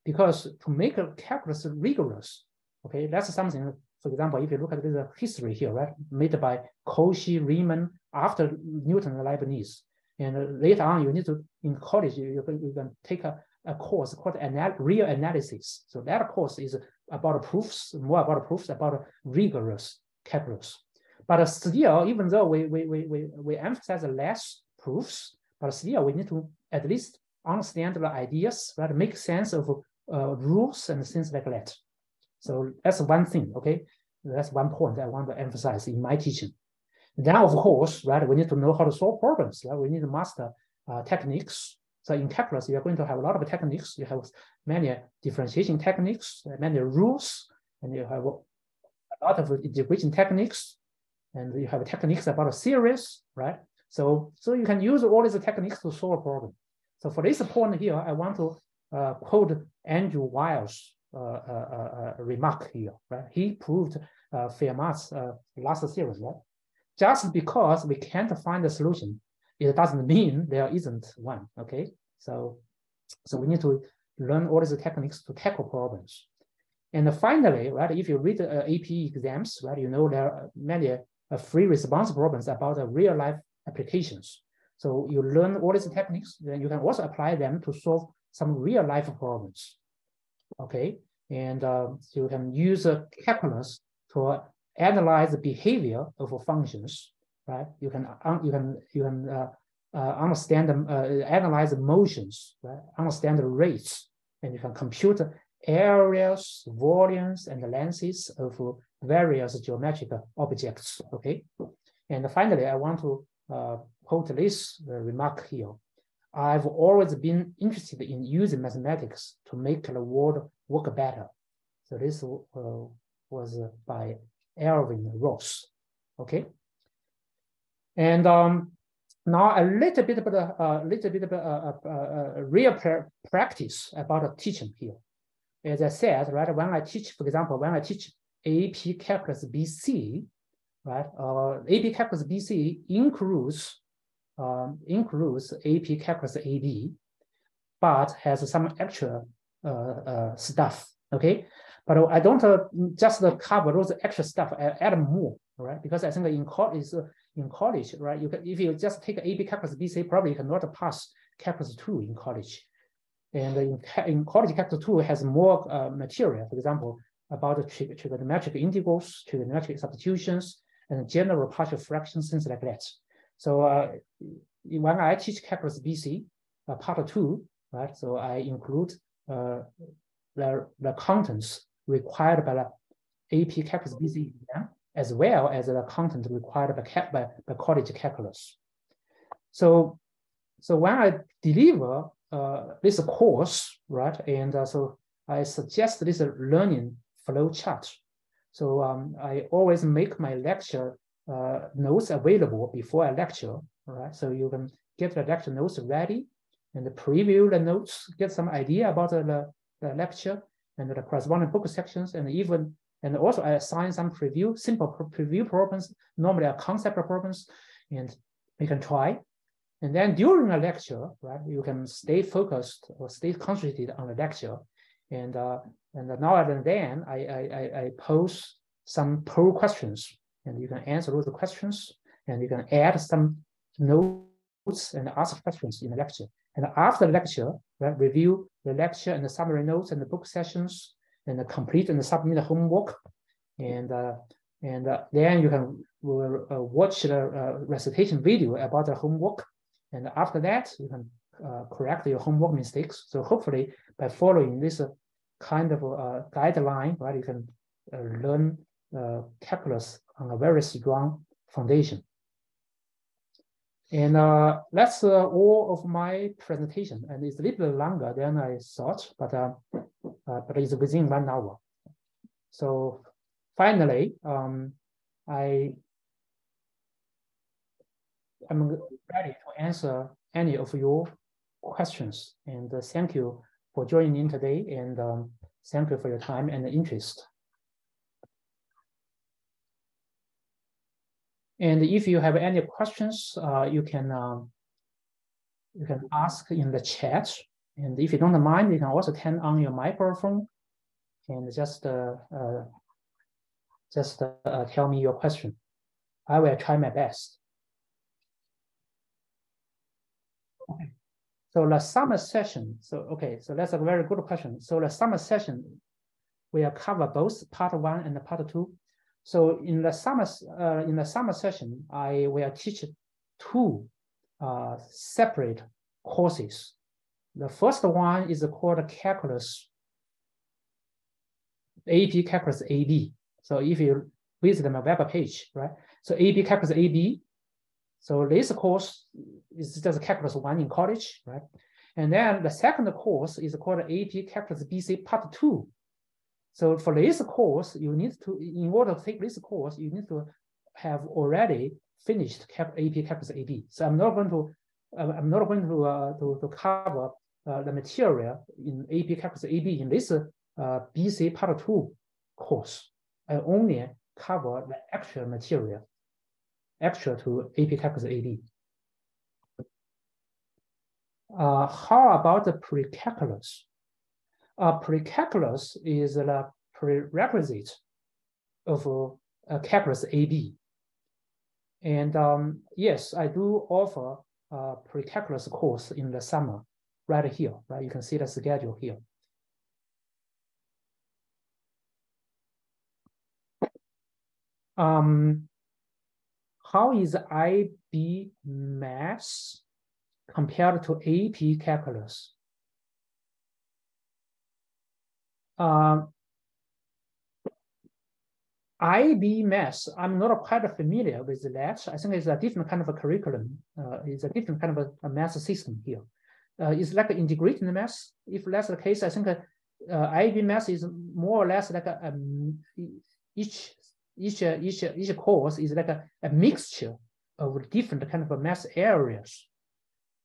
because to make a calculus rigorous, okay, that's something. For example, if you look at the history here, right, made by Cauchy, Riemann after Newton and Leibniz, and later on you need to in college you, you, can, you can take a, a course called anal real analysis. So that course is about proofs, more about proofs about rigorous calculus. But still, even though we, we, we, we, we emphasize less proofs, but still we need to at least understand the ideas, right? Make sense of uh, rules and things like that. So that's one thing, okay? That's one point I want to emphasize in my teaching. Then of course, right, we need to know how to solve problems, right? We need to master uh, techniques. So in calculus, you're going to have a lot of techniques. You have many differentiation techniques, many rules, and you have a lot of integration techniques, and you have techniques about a series, right? So, so you can use all these techniques to solve a problem. So for this point here, I want to uh, quote Andrew Wiles' uh, uh, uh remark here, right? He proved uh, Fermat's uh, last series, right? Just because we can't find a solution, it doesn't mean there isn't one, okay? So, so we need to learn all these techniques to tackle problems. And finally, right, if you read uh, AP exams, right, you know there are many uh, free response problems about uh, real life applications. So you learn all these techniques, then you can also apply them to solve some real life problems. Okay, and uh, you can use a calculus to analyze the behavior of functions. Right, you can you can you can uh, uh, understand them, uh, analyze the motions, right? understand the rates, and you can compute areas, volumes, and the lengths of various geometric objects. Okay, and finally, I want to uh, quote this uh, remark here. I've always been interested in using mathematics to make the world work better. So this uh, was by Alvin Roth. Okay. And um, now a little bit about a uh, little bit about a, uh, real practice about teaching here. As I said, right, when I teach, for example, when I teach AP Calculus BC, right? Uh, AP Calculus BC includes um, includes AP Calculus AB, but has some extra uh, uh, stuff. Okay, but I don't uh, just cover those extra stuff. I add more, right? Because I think in college, in college, right? You can if you just take AP Calculus BC, probably cannot pass Calculus two in college. And in, in college, Calculus two has more uh, material. For example, about the trigonometric integrals, trigonometric substitutions, and general partial fractions, things like that. So uh, when I teach calculus BC, uh, part two, right? So I include uh, the, the contents required by the AP calculus BC exam, as well as the content required by, by, by college calculus. So, so when I deliver uh, this course, right, and uh, so I suggest this learning flow chart so um, I always make my lecture uh, notes available before a lecture, right? So you can get the lecture notes ready and preview the notes, get some idea about the, the lecture and the corresponding book sections, and even and also I assign some preview, simple preview problems, normally a concept problems, and you can try. And then during the lecture, right, you can stay focused or stay concentrated on the lecture. And uh, and now and then I, I, I pose some poll questions and you can answer those questions and you can add some notes and ask questions in the lecture. And after the lecture, right, review the lecture and the summary notes and the book sessions and complete and submit the homework. And uh, and uh, then you can uh, watch the uh, recitation video about the homework. And after that, you can uh, correct your homework mistakes. So hopefully by following this uh, kind of a guideline, right, you can learn calculus on a very strong foundation. And uh, that's uh, all of my presentation. And it's a little bit longer than I thought, but, uh, uh but it's within one hour. So finally, um, I am ready to answer any of your questions. And uh, thank you for joining in today. And um, thank you for your time and interest. And if you have any questions, uh, you can um, you can ask in the chat. And if you don't mind, you can also turn on your microphone and just uh, uh, just uh, tell me your question. I will try my best. Okay. So the summer session. So okay, so that's a very good question. So the summer session will cover both part one and part two. So in the summer uh, in the summer session, I will teach two uh, separate courses. The first one is called Calculus AP Calculus AB. So if you visit my web page, right? So AP Calculus AB. So this course is just Calculus one in college, right? And then the second course is called AP Calculus BC Part Two. So for this course, you need to, in order to take this course, you need to have already finished Cap, AP Calculus AB. So I'm not going to, uh, I'm not going to uh, to, to cover uh, the material in AP Calculus AB in this uh, BC Part Two course. I only cover the actual material, actual to AP Calculus AB. Uh, how about the pre-calculus? uh, precalculus is the prerequisite of uh, calculus AB. And um, yes, I do offer a precalculus course in the summer right here, right? You can see the schedule here. Um, how is IB math compared to AP calculus? Uh, IB Math, I'm not quite familiar with that. I think it's a different kind of a curriculum. Uh, it's a different kind of a, a math system here. Uh, it's like integrating math. If that's the case, I think uh, IB Math is more or less like a, um, each each each each course is like a, a mixture of different kind of math areas.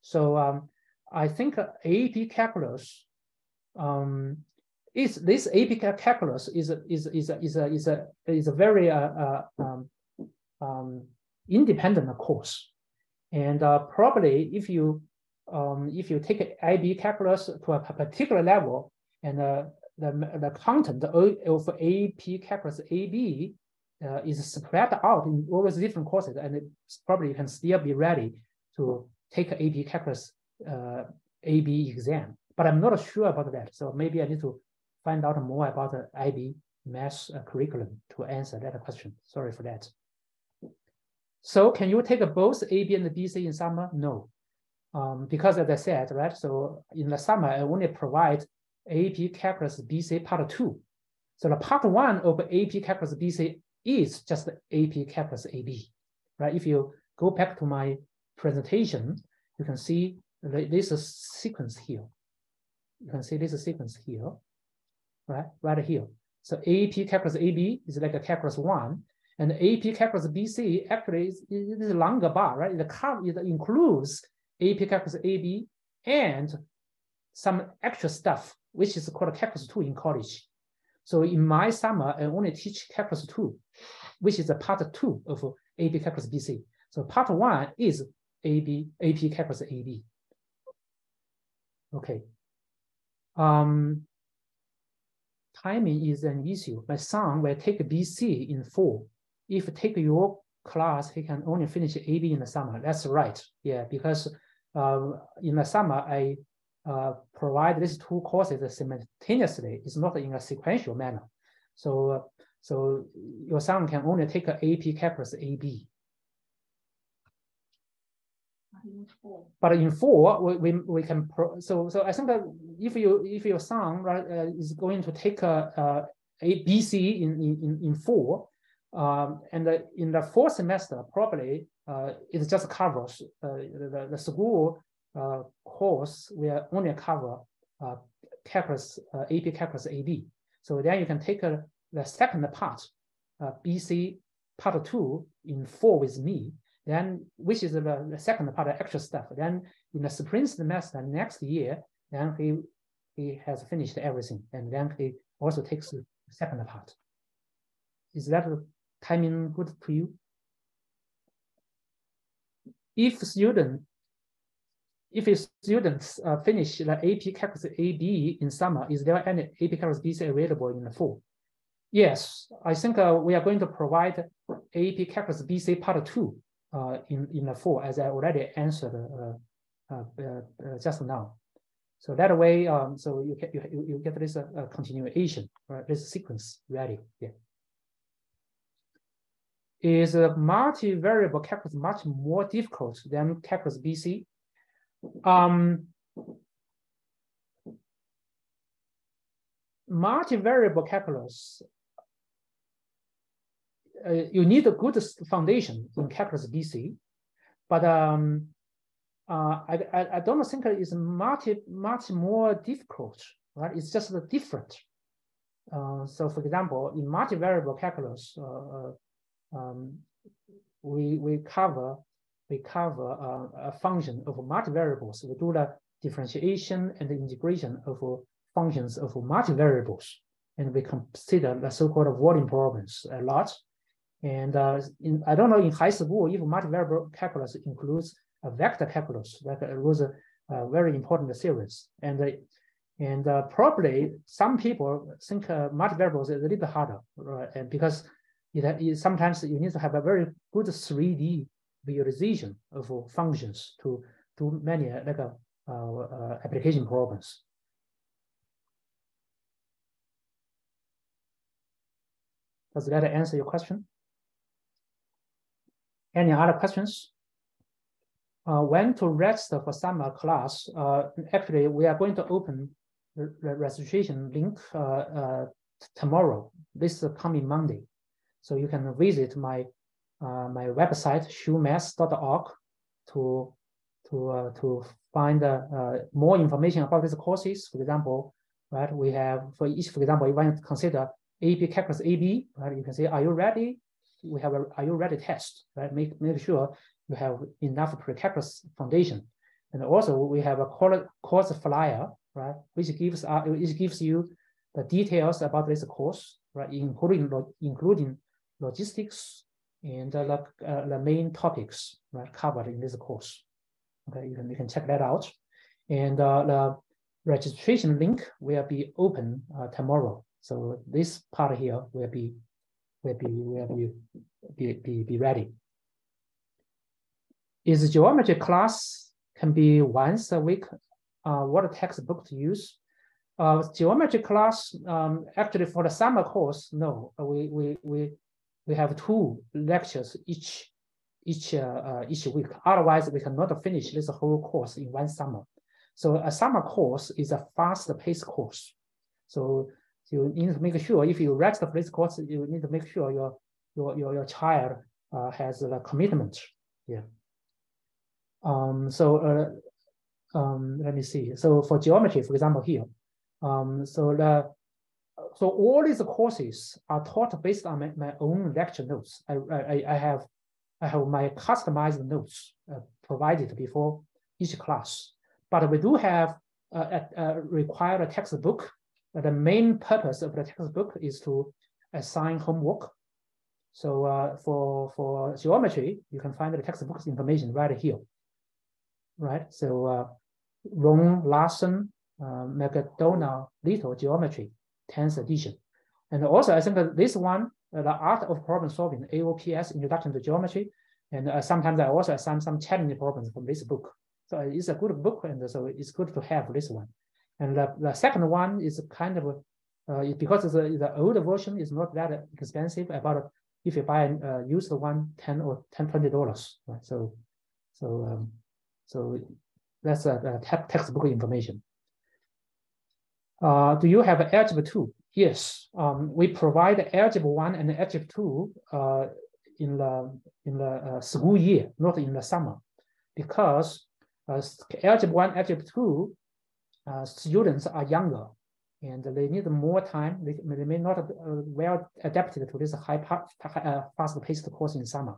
So um, I think AP calculus um, is this AP calculus is is is is a, is a, is a very uh, uh, um, um, independent course, and uh, probably if you um, if you take IB calculus to a particular level, and uh, the the content of AP calculus AB uh, is spread out in all these different courses, and probably can still be ready to take AP calculus uh, AB exam. But I'm not sure about that, so maybe I need to find out more about the IB math uh, curriculum to answer that question. Sorry for that. So can you take both AB and BC in summer? No, um, because as I said, right, so in the summer, I only provide AP calculus BC part two. So the part one of AP calculus BC is just AP calculus AB, right? If you go back to my presentation, you can see this sequence here. You can see this sequence here right? Right here. So AP calculus AB is like a calculus one, and AP calculus BC actually is, is a longer bar, right? The curve it includes AP calculus AB and some extra stuff, which is called Calculus 2 in college. So in my summer, I only teach Calculus 2, which is a part two of AP Calculus BC. So part one is AB, AP Calculus AB. Okay. Um, timing is an issue. My son will take BC in fall. If take your class, he can only finish AB in the summer. That's right. Yeah, because uh, in the summer, I uh, provide these two courses simultaneously. It's not in a sequential manner. So, so your son can only take AP calculus AB. But in four, we, we, we can pro, so so I think that if you if your son right, uh, is going to take a, a, a in in in four, um, and the, in the fourth semester probably uh, it just covers uh, the, the school uh, course will only cover uh, calculus uh, AP calculus AB. So then you can take uh, the second part, uh, BC part two in four with me, then which is the, the second part of extra stuff. Then in the spring semester next year, then he he has finished everything, and then he also takes the second part. Is that timing good to you? If student, if students uh, finish the AP Calculus AB in summer, is there any AP Calculus BC available in the fall? Yes, I think uh, we are going to provide AP Calculus BC Part 2 uh, in, in the fall, as I already answered uh, uh, uh, just now. So that way, um, so you, get, you, you get this continuation, right? this sequence ready. Yeah is a multivariable calculus much more difficult than calculus BC. Um, multivariable calculus, uh, you need a good foundation in calculus BC, but um, uh, I, I, I, don't think it's much, much more difficult, right? It's just different. Uh, so for example, in multivariable calculus, uh, uh um, we we cover we cover uh, a function of multivariables. We do the differentiation and the integration of functions of multivariables, and we consider the so-called volume problems a lot. And uh, in, I don't know in high school if multivariable calculus includes a vector calculus, that was a, a very important series. And uh, and uh, probably some people think uh, multivariables is a little harder, right? And because it, it, sometimes you need to have a very good 3D visualization of functions to do many uh, like uh, uh, application problems. Does that answer your question? Any other questions? Uh, when to register for summer class? Uh, actually, we are going to open the registration link uh, uh tomorrow, this coming Monday. So you can visit my uh, my website shumath.org to to uh, to find uh, uh, more information about these courses. For example, right, we have for each, for example, if you want to consider AP calculus AB, right, you can say, are you ready? We have a are you ready test, right? Make make sure you have enough pre-calculus foundation, and also we have a course flyer, right, which gives uh, which gives you the details about this course, right, including including logistics and the, uh, the main topics right, covered in this course. Okay, you can, you can check that out. And uh, the registration link will be open uh, tomorrow. So this part here will be will be will be, be, be ready. Is geometry class can be once a week? Uh, what textbook to use? Uh, geometry class um, actually for the summer course, no, we we we we have two lectures each each uh, each week. Otherwise, we cannot finish this whole course in one summer. So a summer course is a fast-paced course. So you need to make sure if you register for this course, you need to make sure your your your, your child uh, has the commitment. Yeah. Um, so uh, um, let me see. So for geometry, for example, here, um, so the so all these courses are taught based on my, my own lecture notes. I, I, I have I have my customized notes uh, provided before each class. but we do have uh, required a textbook. the main purpose of the textbook is to assign homework. So uh, for for geometry, you can find the textbook's information right here. Right. So uh, Ron Larson, uh, McDougal, Littell Geometry, 10th edition. And also, I think that this one, uh, the art of problem solving, AOPS, Introduction to Geometry, and uh, sometimes I also assign some challenging problems from this book. So it's a good book, and so it's good to have this one. And the, the second one is kind of, uh, because the, the older version is not that expensive, about if you buy a uh, used one, 10 or 10, 20 dollars, right? So, so, um, so that's a, a textbook information. Uh, do you have algebra 2? Yes, um, we provide algebra 1 and algebra 2 uh, in the in the uh, school year, not in the summer, because uh, algebra 1, algebra 2 uh, students are younger and they need more time. They, they may not well adapted to this high uh, fast-paced course in summer.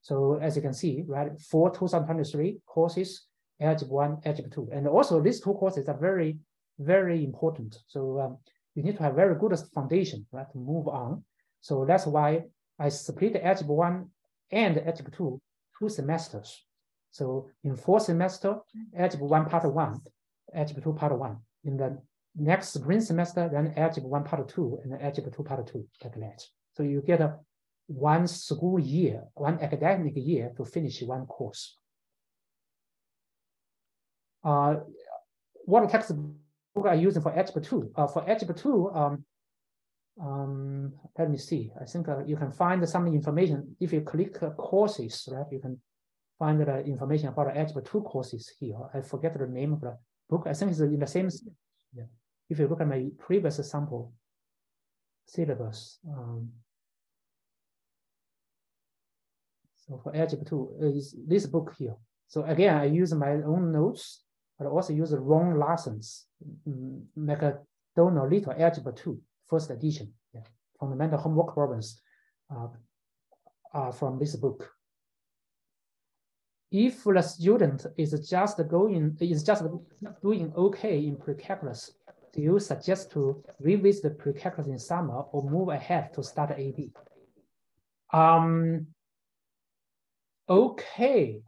So as you can see, right, for 2023 courses, algebra 1, algebra 2, and also these two courses are very, very important. So um, you need to have very good foundation, right, to move on. So that's why I split algebra 1 and algebra 2 two semesters. So in fourth semester, algebra 1 part 1, algebra 2 part 1. In the next spring semester, then algebra 1 part 2 and algebra 2 part 2, like that. So you get a one school year, one academic year to finish one course. Uh, what textbook you using for algebra 2? Uh, for algebra 2, um, um, let me see. I think uh, you can find some information if you click uh, courses, right? You can find the information about the algebra 2 courses here. I forget the name of the book. I think it's in the same. Yeah. If you look at my previous sample syllabus, um, so for algebra 2 uh, is this book here. So again, I use my own notes, but also use Ron Larson's um, McDougal Littell Algebra 2 first edition. Yeah. Fundamental homework problems uh, are from this book if the student is just going is just doing okay in pre-calculus, do you suggest to revisit the pre-calculus in summer or move ahead to start AB? Um, okay,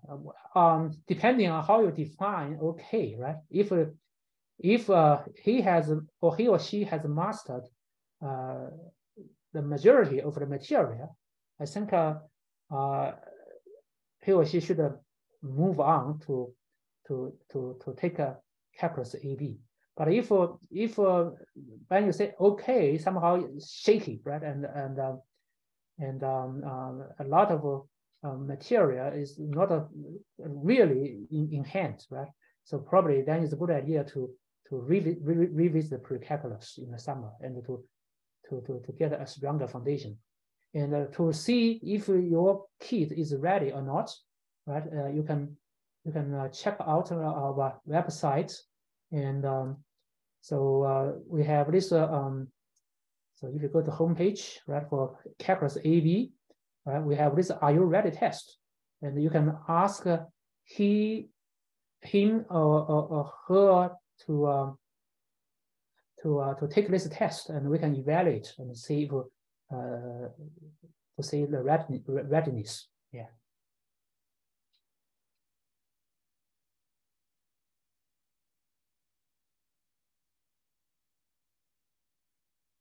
um, depending on how you define okay, right? If if uh, he has or he or she has mastered uh, the majority of the material, I think uh, uh, he or she should move on to to to to take a calculus AB. But if if uh, when you say okay, somehow shaky, right? And and uh, and um, uh, a lot of uh, material is not a, really in, hand, right? So probably then it's a good idea to to revi re revisit the pre-calculus in the summer and to to to to get a stronger foundation, and uh, to see if your kid is ready or not right? Uh, you can you can uh, check out our website, and um, so uh, we have this. Um, so if you go to homepage, right, for Calculus AB, right, we have this "Are you ready?" test, and you can ask he, him, or, or, or her to um, to uh, to take this test, and we can evaluate and see if uh, to see the readiness. Yeah.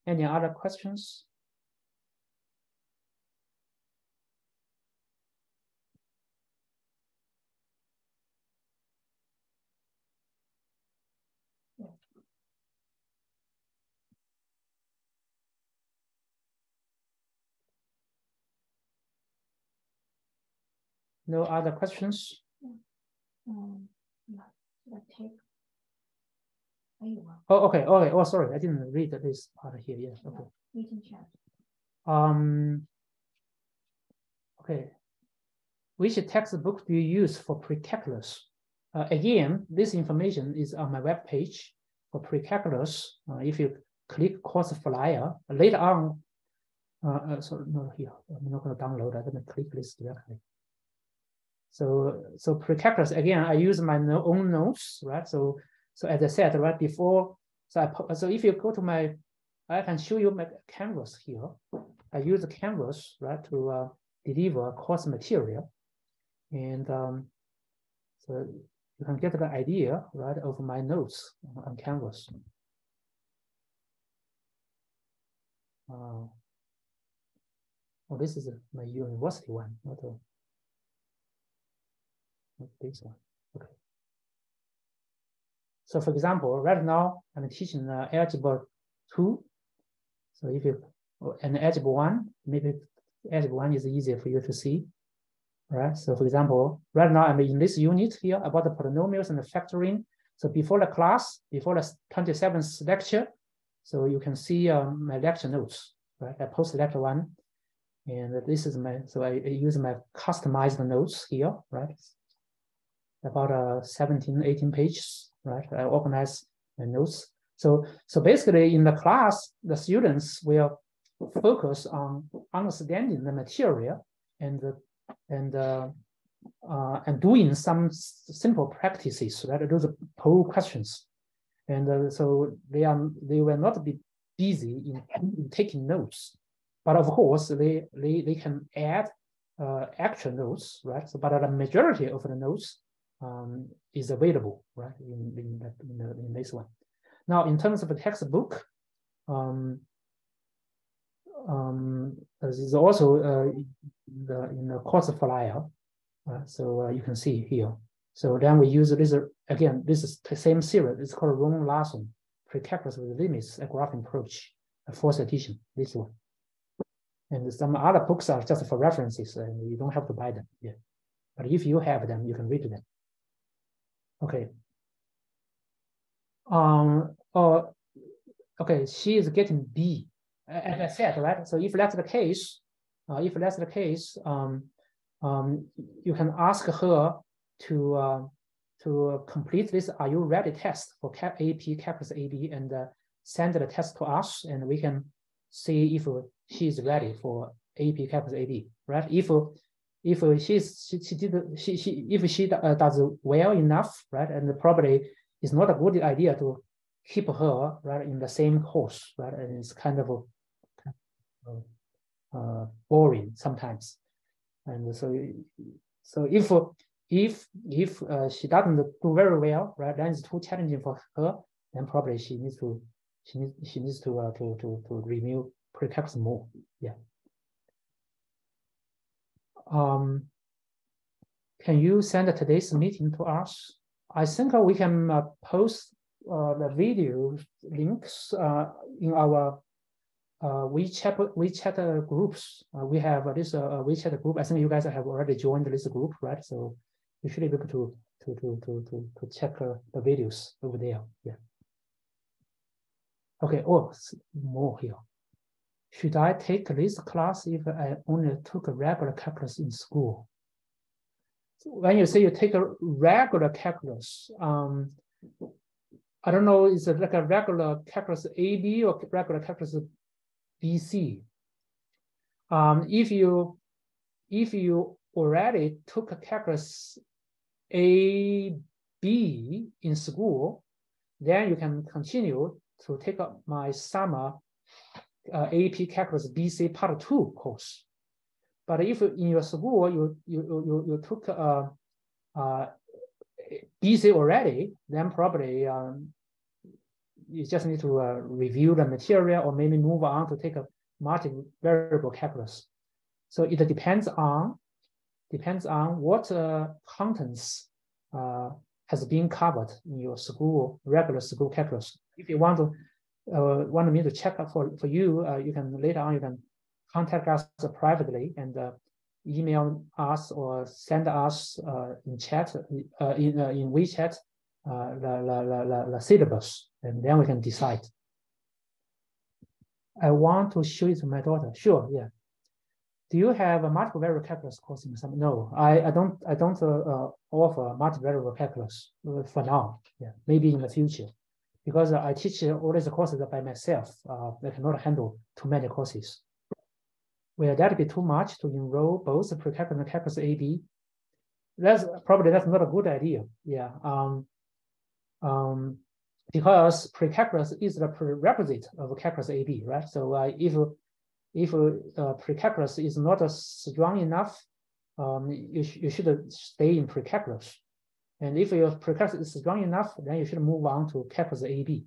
Any other questions? No other questions? Um, take Oh, okay, okay. Oh, sorry, I didn't read this part here. Yeah, okay. We can check. Um. Okay. Which textbook do you use for pre-calculus? Uh, again, this information is on my web page for pre-calculus. Uh, if you click course flyer later on, uh, uh sorry, no, here I'm not going to download. I'm going to click this directly. So so precalculus again, I use my own notes, right? So so as I said right before, so I so if you go to my, I can show you my canvas here. I use the canvas right to uh, deliver course material, and um, so you can get the idea right of my notes on canvas. Uh, oh, this is my university one, not, a, this one. Okay. So for example, right now I'm teaching uh, algebra two. So if you and algebra one, maybe algebra one is easier for you to see. Right. So for example, right now I'm in this unit here about the polynomials and the factoring. So before the class, before the 27th lecture, so you can see um, my lecture notes, right? I post lecture one, and this is my, so I, I use my customized notes here, right? About uh, 17, 18 pages, right? I organize my notes. So, so basically in the class, the students will focus on understanding the material and, and, uh, uh, and doing some simple practices, right? Those are poll questions and uh, so they are they will not be busy in, in, taking notes, but of course they they, they can add uh, extra notes, right? So, but the majority of the notes um, is available, right, in in, the, in, the, in, this one. Now, in terms of the textbook, um, um, this is also uh, in, the, in the course flyer. Uh, so uh, you can see here. So then we use this, again, this is the same series. It's called Ron Larson, Precalculus with Limits, a graphing approach, a fourth edition, this one. And some other books are just for references, and you don't have to buy them. Yeah. But if you have them, you can read them. Okay. Um, oh, okay, she is getting B, as I said, right? So if that's the case, uh, if that's the case, um, um, you can ask her to uh, to complete this Are You Ready test for cap AP Calculus AB and uh, send the test to us, and we can see if she is ready for AP Calculus AB, right? If if she's she, she did she, she if she uh, does well enough, right, and probably it's not a good idea to keep her right in the same course, right, and it's kind of uh, boring sometimes, and so so if if if uh, she doesn't do very well, right, then it's too challenging for her. Then probably she needs to she needs she needs to uh, to to to review precalculus more. Yeah. Um, can you send today's meeting to us? I think we can uh, post uh, the video links uh, in our uh, WeChat WeChat groups. Uh, we have this uh, WeChat group. I think you guys have already joined this group, right? So you should be able to to to to to, to check uh, the videos over there. Yeah. Okay. Oh, more here. Should I take this class if I only took regular calculus in school? When you say you take a regular calculus, um, I don't know, is it like a regular calculus AB or regular calculus BC? Um, if you if you already took a calculus a, B in school, then you can continue to take up my summer uh, AP Calculus BC Part 2 course. But if in your school you you you, you took uh, uh, BC already, then probably um, you just need to uh, review the material or maybe move on to take a multi-variable calculus. So it depends on depends on what uh, contents uh, has been covered in your school, regular school calculus. If you want to uh, want me to check for, for you, uh, you can later on, you can contact us privately and uh, email us or send us uh, in chat, uh, in, uh, in WeChat, the, the, the, the syllabus, and then we can decide. I want to show it to my daughter. Sure, yeah do you have a multiple variable calculus course in some? No, I, I don't I don't uh, uh, offer multiple variable calculus for now. Yeah, maybe in the future, because I teach all these courses by myself. Uh, I cannot handle too many courses. Will that be too much to enroll both precalculus and calculus AB? that's probably that's not a good idea. Yeah. Um, um, because precalculus is the prerequisite of calculus AB, right? So uh, if if uh, precalculus is not strong enough, um, you, sh you should stay in precalculus. And if your precalculus is strong enough, then you should move on to calculus AB,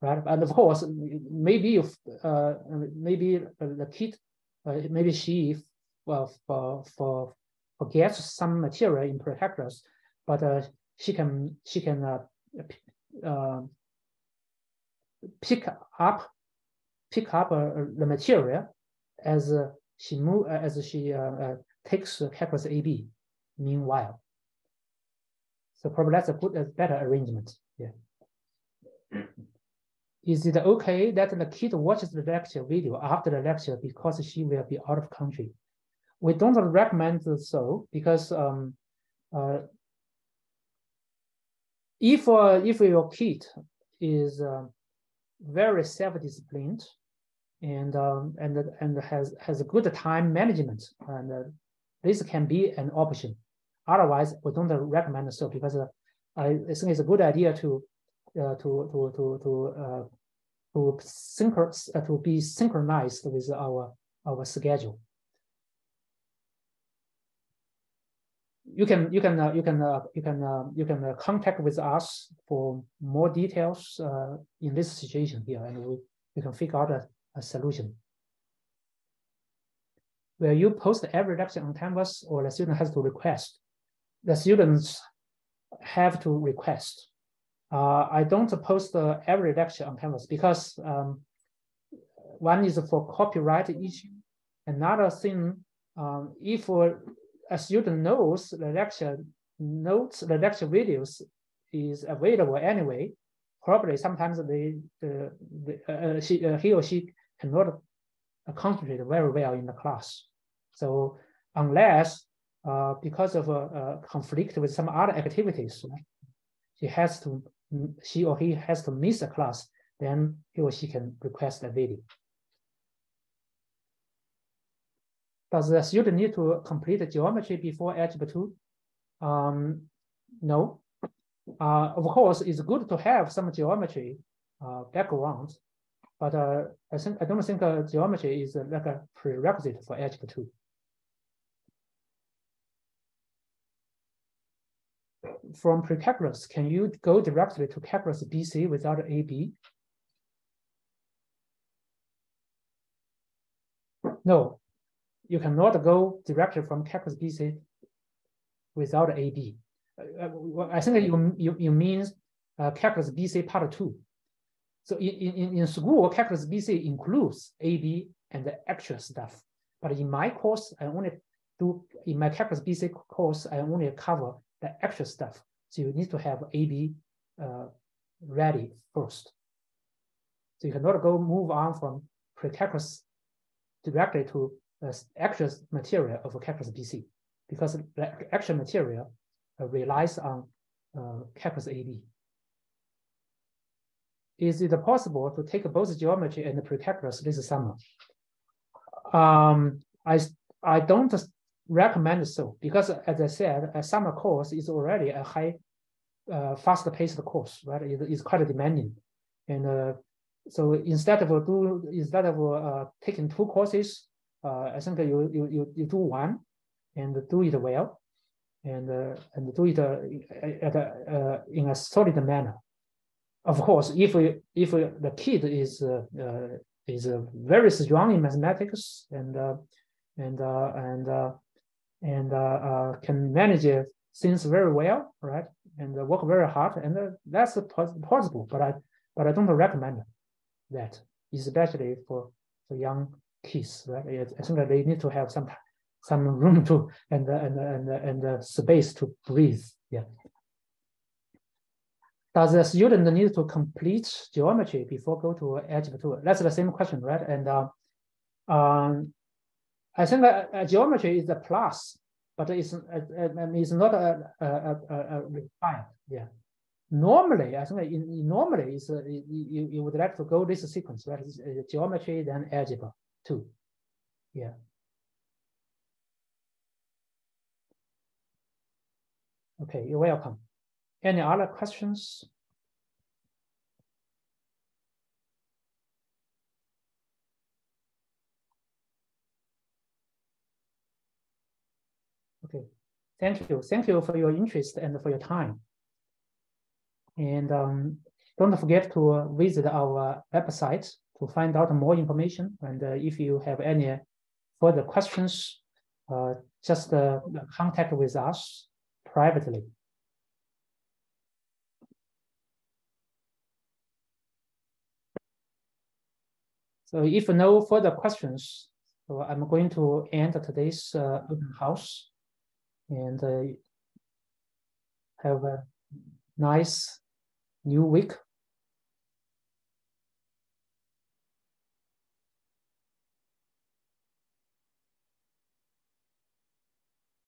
right? And of course, maybe if, uh, maybe the kid, uh, maybe she well, for, for forgets some material in precalculus, but uh, she can she can uh, uh, pick up pick up uh, the material as uh, she move as she takes calculus AB. Meanwhile, so probably that's a good, a better arrangement. Yeah. Is it okay that the kid watches the lecture video after the lecture because she will be out of country? We don't recommend so because um, uh, if uh, if your kid is uh, very self-disciplined and um, and and has has a good time management, and uh, this can be an option. Otherwise, we don't recommend so because uh, I think it's a good idea to uh, to to to to uh, to synchro uh, to be synchronized with our our schedule. you can you can uh, you can uh, you can uh, you can contact with us for more details in this situation here, and we, we can figure out a, a solution. Will you post every lecture on Canvas, or the student has to request? The students have to request. Uh, I don't post every lecture on Canvas because um, one is for copyright issue. Another thing, um, if a student knows the lecture notes, the lecture videos is available anyway, probably sometimes they, the, the, uh, she, uh, he or she cannot concentrate very well in the class. So unless uh, because of a, a, conflict with some other activities, he has to, she or he has to miss a class, then he or she can request a video. Does the student need to complete the geometry before Algebra 2? Um, no. Uh, of course, it's good to have some geometry uh, background, but uh, I think I don't think uh, geometry is uh, like a prerequisite for Algebra 2. From precalculus, can you go directly to calculus BC without AB? No, you cannot go directly from calculus BC without AB. Uh, uh I think you, you, you mean uh, calculus BC part two. So in, in, in school, calculus BC includes AB and the actual stuff. But in my course, I only do, in my calculus BC course, I only cover the extra stuff. So you need to have AB uh, ready first. So you cannot go move on from pre-calculus directly to uh, actual material of calculus BC because the actual material uh, relies on uh, calculus AB. Is it possible to take both geometry and pre-calculus this summer? Um, I, I don't recommend so because as I said, a summer course is already a high, uh, fast-paced course, right? It is quite demanding, and uh, so instead of do instead of uh, taking two courses, uh, I think you, you, you, you do one and do it well and, uh, and do it uh, at a, in a solid manner. Of course, if, if the kid is, is very strong in mathematics and, and, and, and can manage things very well, right? And work very hard, and that's possible. But I, but I don't recommend that, especially for for young kids, right? I think that they need to have some some room to and and and and uh, space to breathe. Yeah. Does the student need to complete geometry before go to algebra two? That's the same question, right? And uh, um, I think that uh, geometry is a plus, but it's uh, it's not a, a, a, a. Yeah. Normally, I think in, normally is uh, you, you would like to go this sequence, right? Geometry then algebra two, Yeah. Okay, you're welcome. Any other questions? Okay, thank you. Thank you for your interest and for your time. And um, don't forget to uh, visit our website to find out more information. And uh, if you have any further questions, uh, just uh, contact with us privately. So if no further questions, so I'm going to end today's uh, open house and uh, have a nice new week